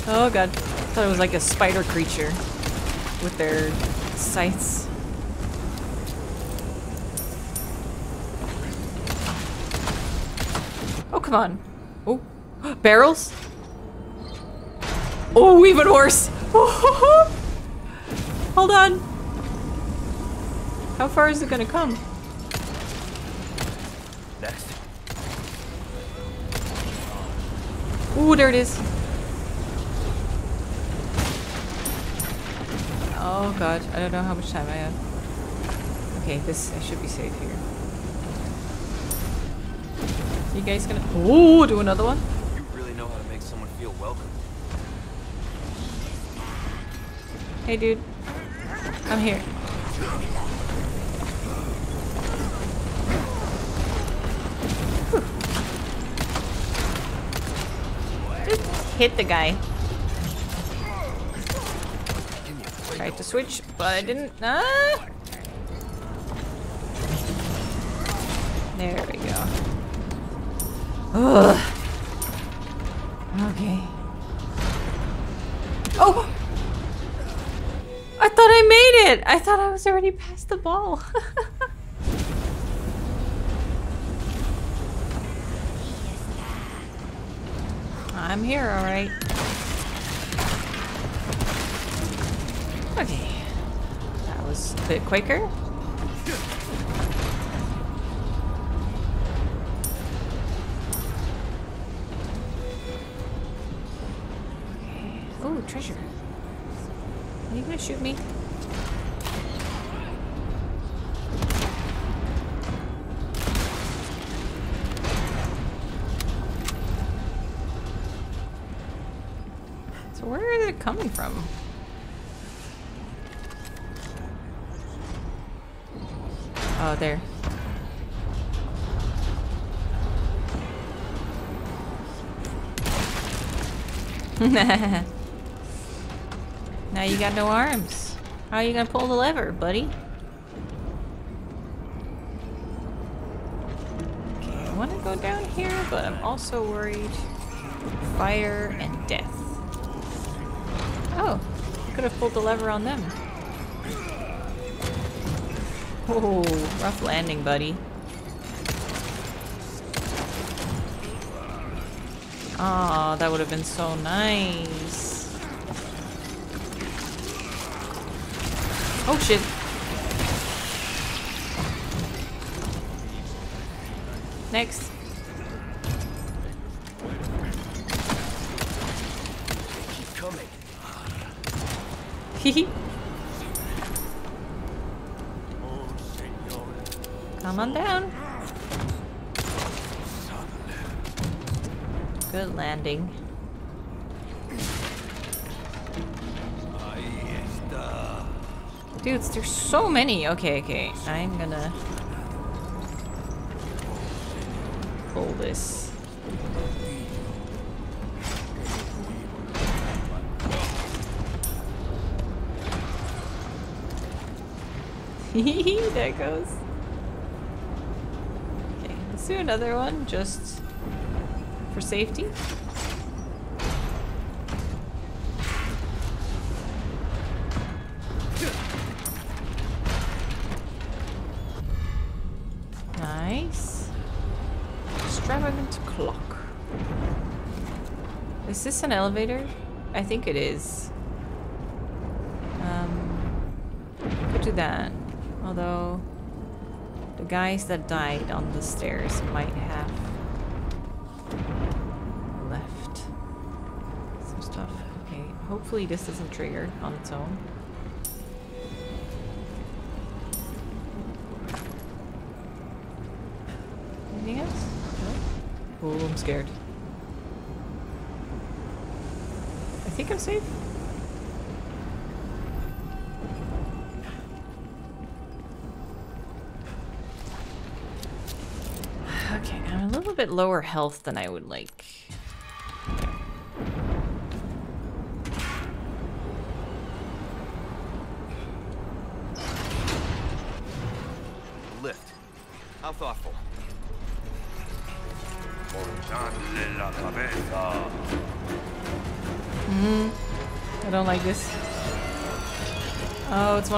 oh god. I thought it was like a spider creature with their sights. Oh, come on. Oh, barrels? Oh, even worse. Hold on. How far is it gonna come? Next. Ooh, there it is. Oh god, I don't know how much time I have. Okay, this I should be safe here. You guys gonna Oh do another one? You really know how to make someone feel welcome. Hey dude. I'm here. Whew. Just hit the guy. To switch, but I didn't. Ah! There we go. Ugh. Okay. Oh! I thought I made it! I thought I was already past the ball. I'm here, alright. Okay. That was a bit quicker. Oh, treasure. Are you gonna shoot me? So where are they coming from? Oh, there. now you got no arms. How are you gonna pull the lever, buddy? Okay, I wanna go down here, but I'm also worried. Fire and death. Oh, could have pulled the lever on them. Oh, rough landing, buddy. Oh, that would have been so nice. Oh shit. Next. So many. Okay, okay. I'm gonna pull this. there goes. Okay, let's do another one just for safety. An elevator? I think it is. Um, could do that. Although, the guys that died on the stairs might have left some stuff. Okay, hopefully this doesn't trigger on its own. Anything else? No? Oh, I'm scared. Safe. Okay, I'm a little bit lower health than I would like.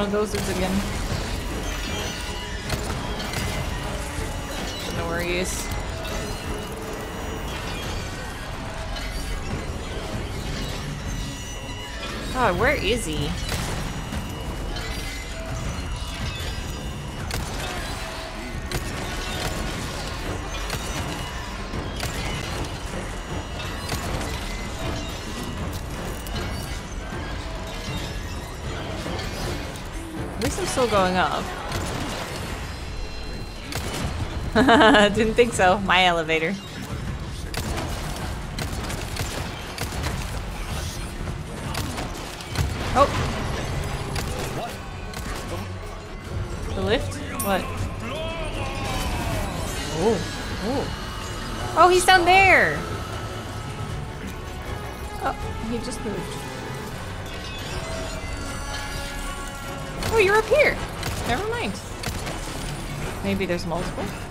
One of those dudes again. No worries. God, where is he? Still going up. Didn't think so. My elevator. Maybe there's multiple.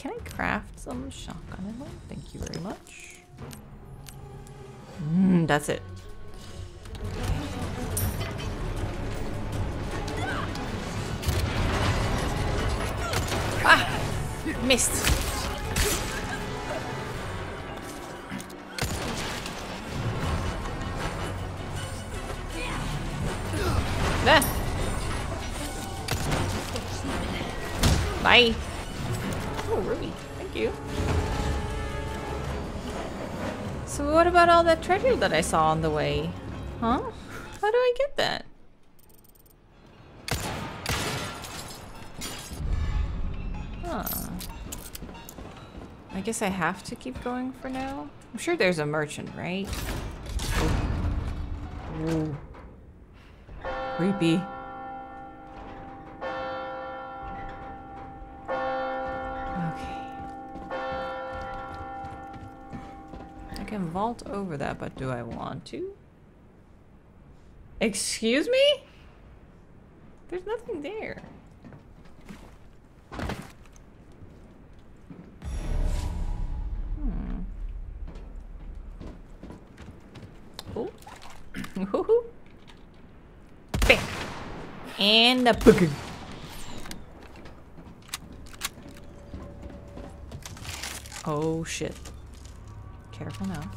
Can I craft some shotgun ammo? Thank you very much. Mm, that's it. Ah! Missed. Bye. About all that treasure that I saw on the way? Huh? How do I get that? Huh. I guess I have to keep going for now. I'm sure there's a merchant, right? Ooh. Creepy. Vault over that, but do I want to? Excuse me? There's nothing there. Hmm. Oh. Bam. And a booger. Oh shit. Careful now.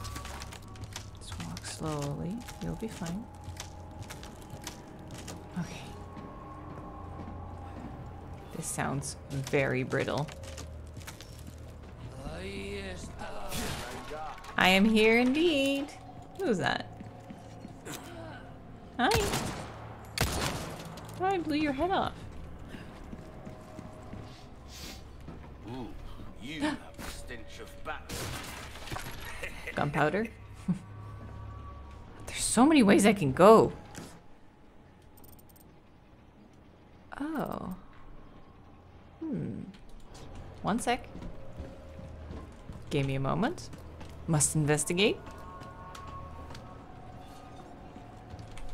Just walk slowly. You'll be fine. Okay. This sounds very brittle. I am here indeed. Who's that? Hi. Oh, I blew your head off. Ooh, you have the stench of battle. Gunpowder. There's so many ways I can go. Oh. Hmm. One sec. Give me a moment. Must investigate.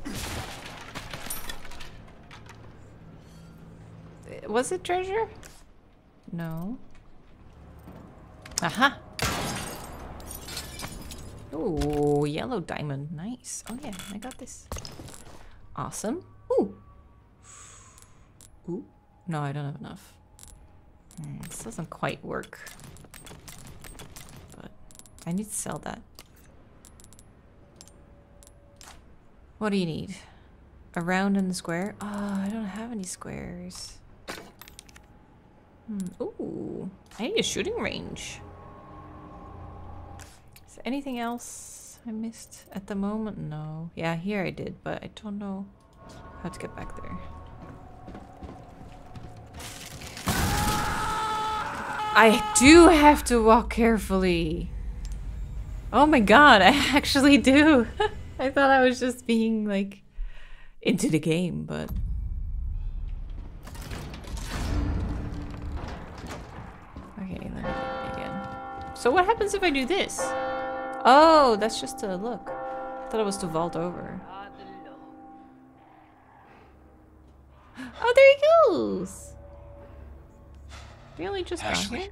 Uh, Was it treasure? No. Aha! Ooh, yellow diamond. Nice. Oh yeah, I got this. Awesome. Ooh. Ooh. No, I don't have enough. Hmm, this doesn't quite work. But I need to sell that. What do you need? A round and the square? Oh, I don't have any squares. Hmm. Ooh. I need a shooting range. Anything else I missed at the moment? No. Yeah, here I did, but I don't know how to get back there. I do have to walk carefully. Oh my god, I actually do. I thought I was just being like into the game, but Okay, again. So what happens if I do this? Oh, that's just to look. I thought it was to vault over. Oh, there he goes. Really just Ashley.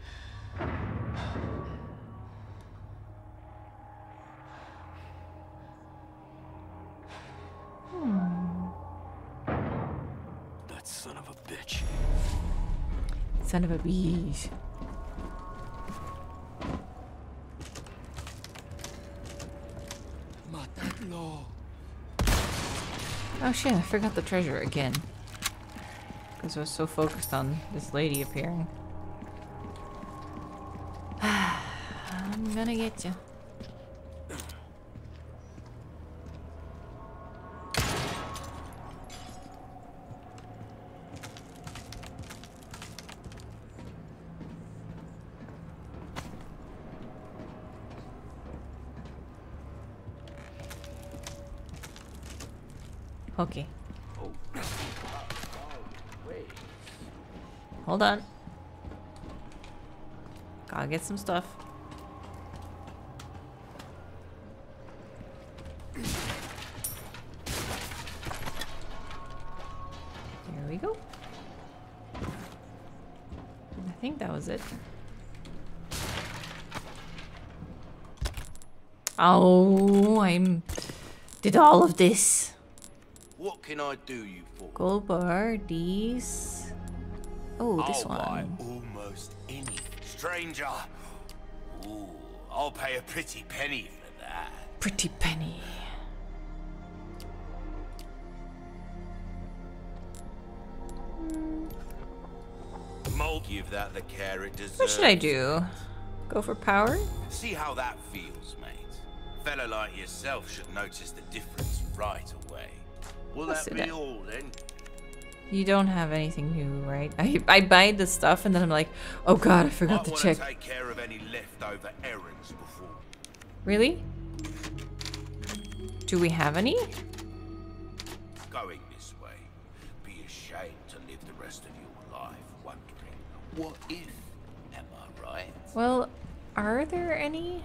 That son of a bitch. Son of a bitch. Oh shit, I forgot the treasure again. Because I was so focused on this lady appearing. I'm gonna get you. Hold on. Gotta get some stuff. There we go. I think that was it. Oh, I'm did all of this. What can I do you for? Gold bar, these. Oh, this I'll one. almost any. Stranger. Ooh, I'll pay a pretty penny for that. Pretty penny. Mole, give that the care it deserves. What should I do? Go for power? See how that feels, mate. A fella like yourself should notice the difference right away. Will Let's that be that. all then? You don't have anything new, right? I I buy the stuff and then I'm like, oh god, I forgot to check. take care of any leftover errands before. Really? Do we have any? Going this way. Be ashamed to live the rest of your life wondering, what if? Am I right? Well, are there any?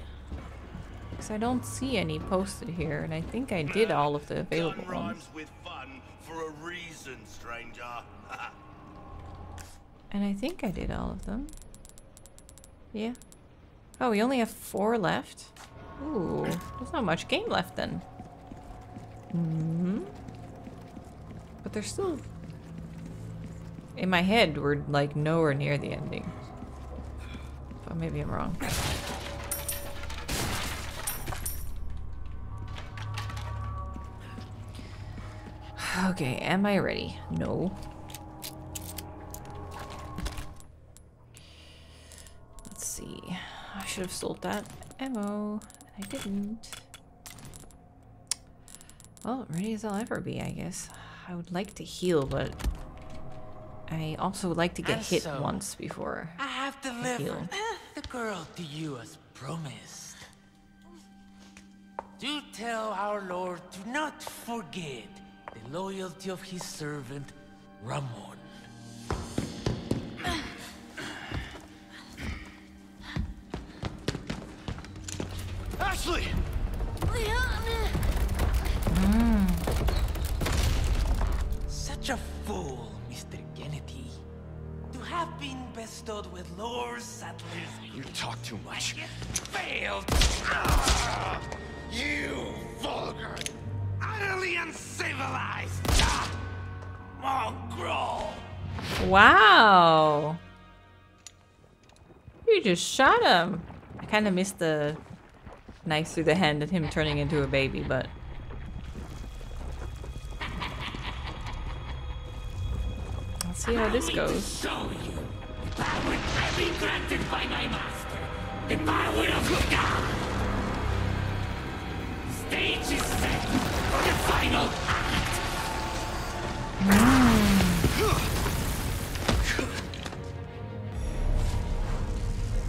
Because I don't see any posted here, and I think I did all of the available ones. For a reason, stranger. And I think I did all of them. Yeah. Oh, we only have four left? Ooh, there's not much game left then. hmm But they're still... In my head, we're like nowhere near the ending. But maybe I'm wrong. Okay, am I ready? No. Let's see. I should have sold that ammo, and I didn't. Well, ready as I'll ever be, I guess. I would like to heal, but I also would like to get And hit so, once before. I have delivered the girl to you as promised. Do tell our Lord to not forget the loyalty of his servant, Ramon. Ashley! Such a fool, Mr. Kennedy. To have been bestowed with Lord Saddler's You talk too much. failed. Ah! You vulgar! Utterly uncivilized. Ah, Mongrel. Wow! You just shot him! I kind of missed the knife through the hand and him turning into a baby, but... Let's see how this goes. you that would have been granted by my master if I would have gone. Stage is set for the final act.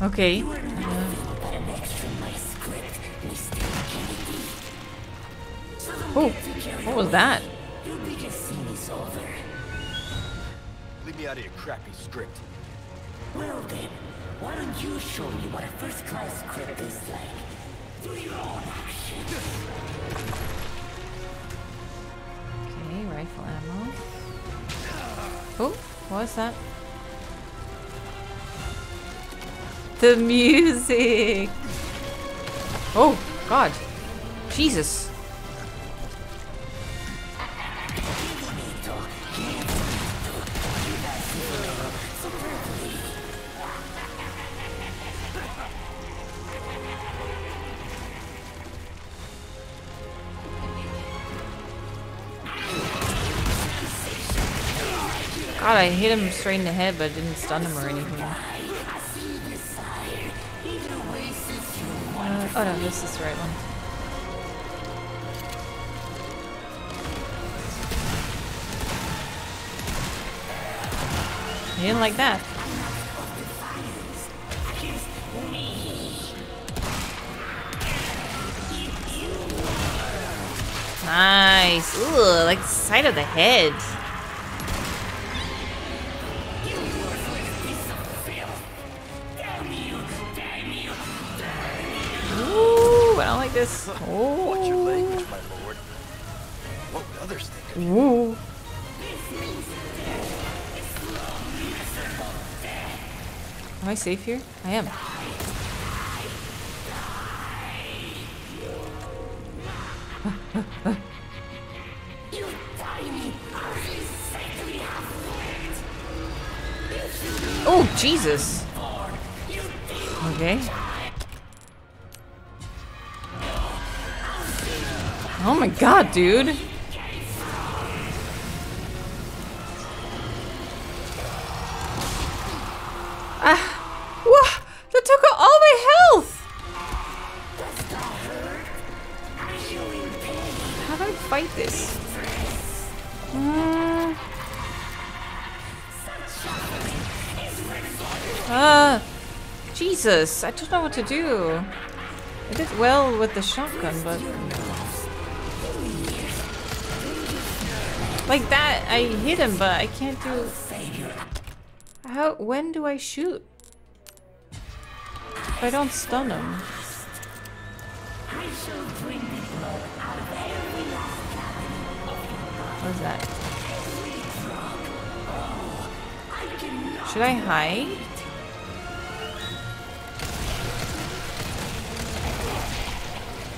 Okay. An extra my script, Mr. Kennedy. Oh, what was that? Your biggest scene is over. Leave me out of your crappy script. Well then, why don't you show me what a first-class script is like? Okay, rifle ammo. Oh, what was that? The music! Oh, God. Jesus. God, I hit him straight in the head, but didn't stun him or anything. Uh, oh no, this is the right one. He didn't like that. Nice. Ooh, like the side of the head. Ooh, I like this. Watch your language, my lord. What would others think of you? Ooh. Am I safe here? I am. Oh, Jesus. Okay. Oh my god, dude. Ah, wha- that took all my health. How do I fight this? Mm. Ah, Jesus, I don't know what to do. I did well with the shotgun, but like that, I hit him, but I can't do. How? When do I shoot? If I don't stun him. What is that? Should I hide?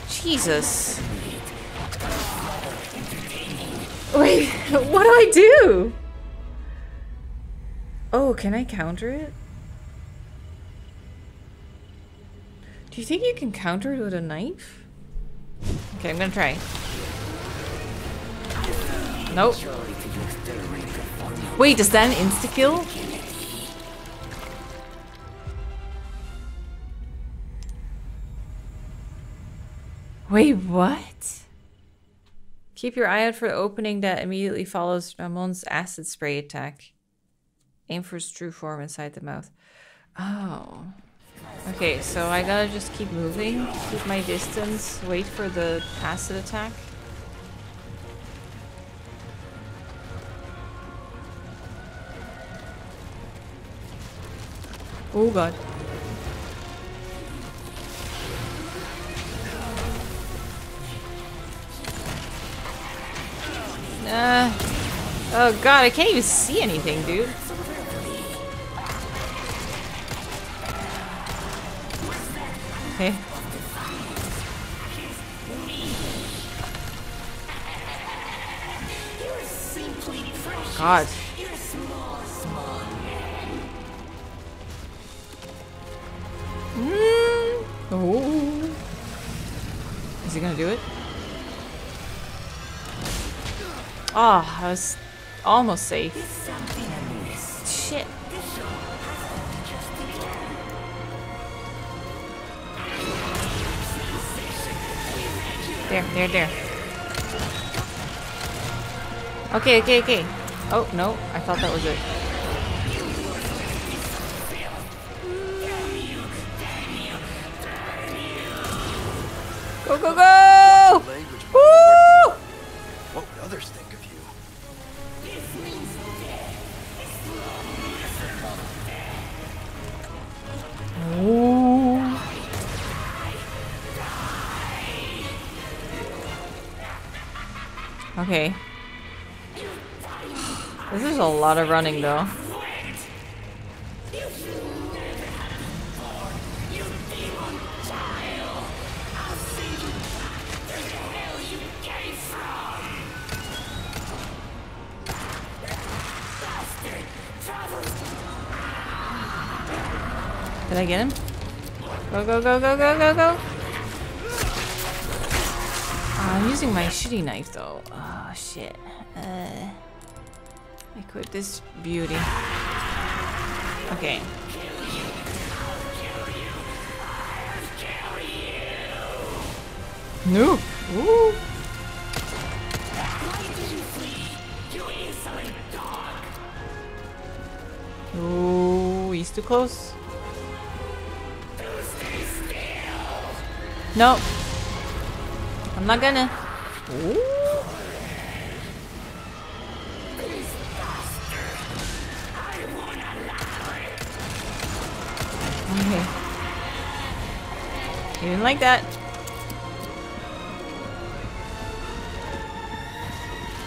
Jesus. Wait, what do I do? Oh, can I counter it? Do you think you can counter it with a knife? Okay, I'm gonna try. Nope. Wait, does that insta-kill? Wait, what? Keep your eye out for the opening that immediately follows Ramon's acid spray attack. Aim for his true form inside the mouth. Oh. Okay, so I gotta just keep moving, keep my distance, wait for the acid attack. Oh god. Uh, oh god, I can't even see anything, dude. Okay. God. Mm. Oh. Is he gonna do it? Oh, I was almost safe. Shit. There, there, there. Okay, okay, okay. Oh, no. I thought that was it. Of running though. Did I get him? Go, go, go, go, go, go, go. Oh, I'm using my shitty knife though. Oh, shit. Equip this beauty. Okay. No. Ooh. Ooh, he's too close. No. I'm not gonna. Like that.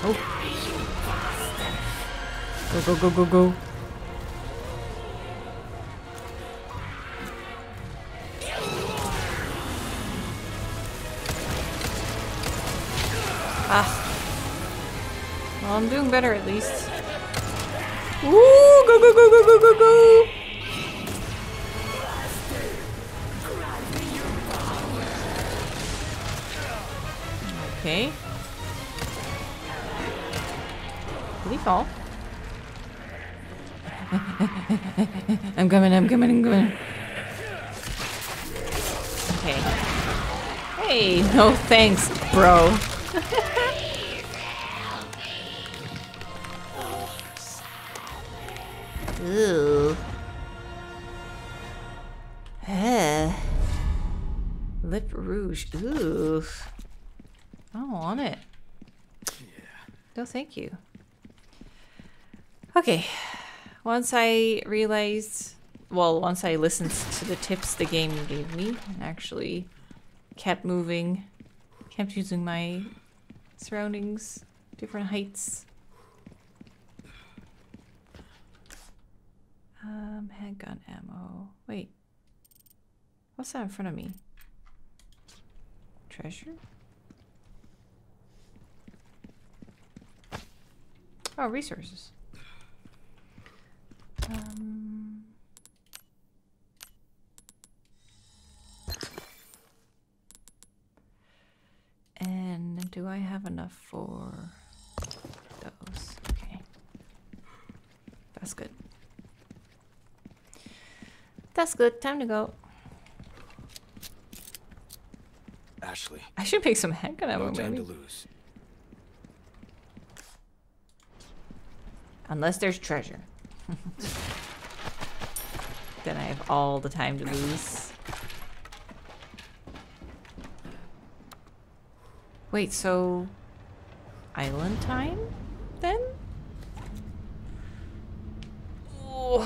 Oh. Go, go, go, go, go. Ah. Well, I'm doing better at least. Ooh, go, go, go, go, go, go, go. I'm coming, I'm coming, I'm coming. Okay. Hey, no thanks, bro. Ooh. Eh. Lip rouge. Ooh. I don't want it. No, thank you. Okay. Once I realized, well, once I listened to the tips the game gave me and actually kept moving, kept using my surroundings, different heights. Um, handgun ammo. Wait. What's that in front of me? Treasure? Oh, resources. Um. And do I have enough for those? Okay. That's good. That's good. Time to go. Ashley, I should make some handgun ammo, no time maybe. to lose. Unless there's treasure. then I have all the time to lose. Wait, so island time then? Ooh.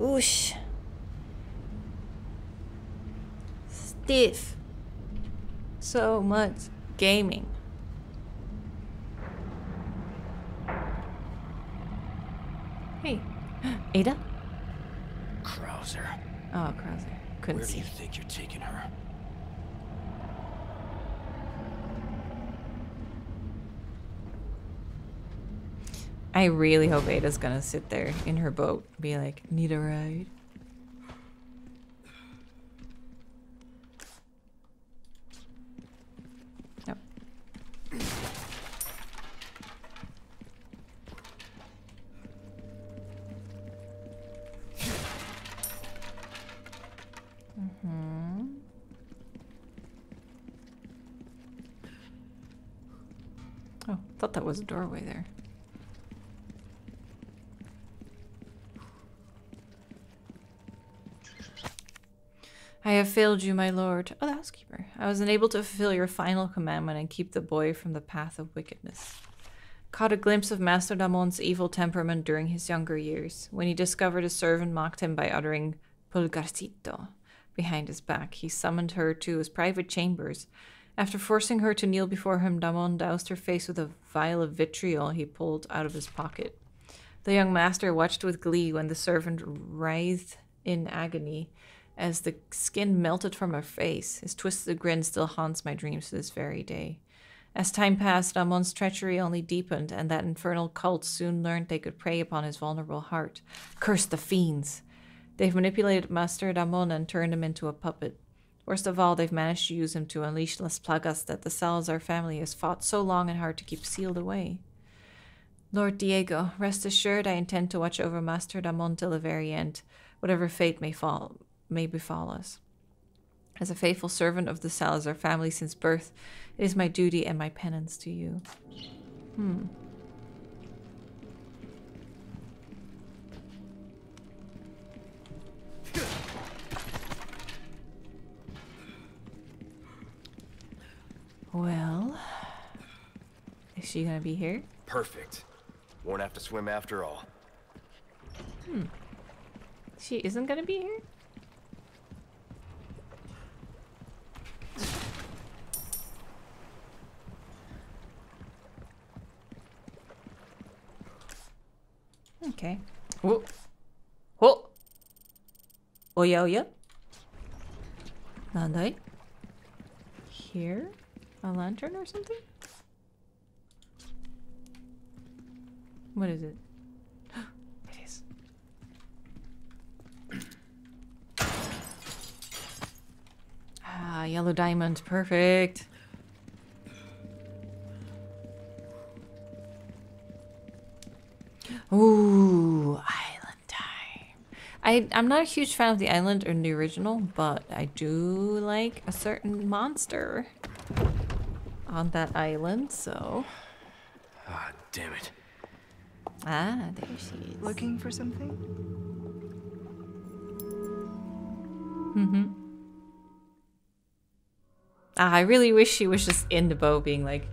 Oosh. Stiff. So much gaming. Hey, Ada? Krauser, Oh, Krauser. Couldn't where do you think you're taking her? I really hope Ada's gonna sit there in her boat and be like, need a ride? Nope. Mm-hmm. Oh, thought that was a doorway there. I have failed you, my lord. Oh, the housekeeper. I was unable to fulfill your final commandment and keep the boy from the path of wickedness. Caught a glimpse of Master Ramon's evil temperament during his younger years. When he discovered a servant mocked him by uttering pulgarcito behind his back, he summoned her to his private chambers After forcing her to kneel before him, Ramon doused her face with a vial of vitriol he pulled out of his pocket. The young master watched with glee when the servant writhed in agony as the skin melted from her face. His twisted grin still haunts my dreams to this very day. As time passed, Ramon's treachery only deepened, and that infernal cult soon learned they could prey upon his vulnerable heart. Curse the fiends! They've manipulated Master Ramon and turned him into a puppet. Worst of all, they've managed to use him to unleash Las Plagas that the Salazar family has fought so long and hard to keep sealed away. Lord Diego, rest assured I intend to watch over Master Ramon till the very end, whatever fate may fall may befall us. As a faithful servant of the Salazar family since birth, it is my duty and my penance to you. Hmm. Well, is she gonna be here? Perfect. Won't have to swim after all. Hmm. She isn't gonna be here? Okay. Oh. Oh. Oya oya. Nandai? Here? A lantern or something? What is it? it is. Ah, yellow diamond. Perfect. Ooh, island time. I I'm not a huge fan of the island in the original, but I do like a certain monster on that island, so. Ah, damn it. Ah, there she is. Looking for something? Mm-hmm. Ah, I really wish she was just in the boat being like,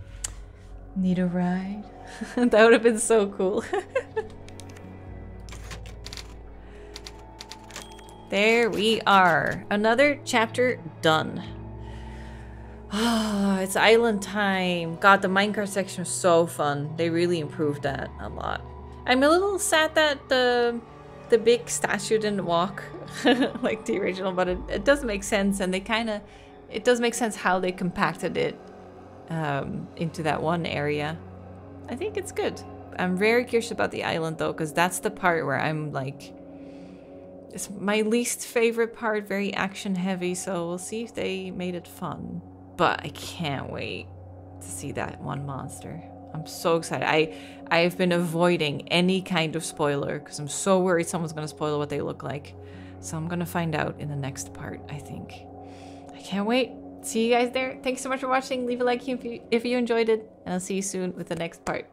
need a ride? that would have been so cool. there we are. Another chapter done. Ah, it's island time. God, the minecart section was so fun. They really improved that a lot. I'm a little sad that the the big statue didn't walk like the original, but it, it does make sense, and they kind of it does make sense how they compacted it um, into that one area. I think it's good. I'm very curious about the island though, because that's the part where I'm like, it's my least favorite part, very action heavy. So we'll see if they made it fun. But I can't wait to see that one monster. I'm so excited. I I've been avoiding any kind of spoiler because I'm so worried someone's gonna spoil what they look like. So I'm gonna find out in the next part, I think. I can't wait. See you guys there. Thanks so much for watching. Leave a like if you if you enjoyed it, and I'll see you soon with the next part.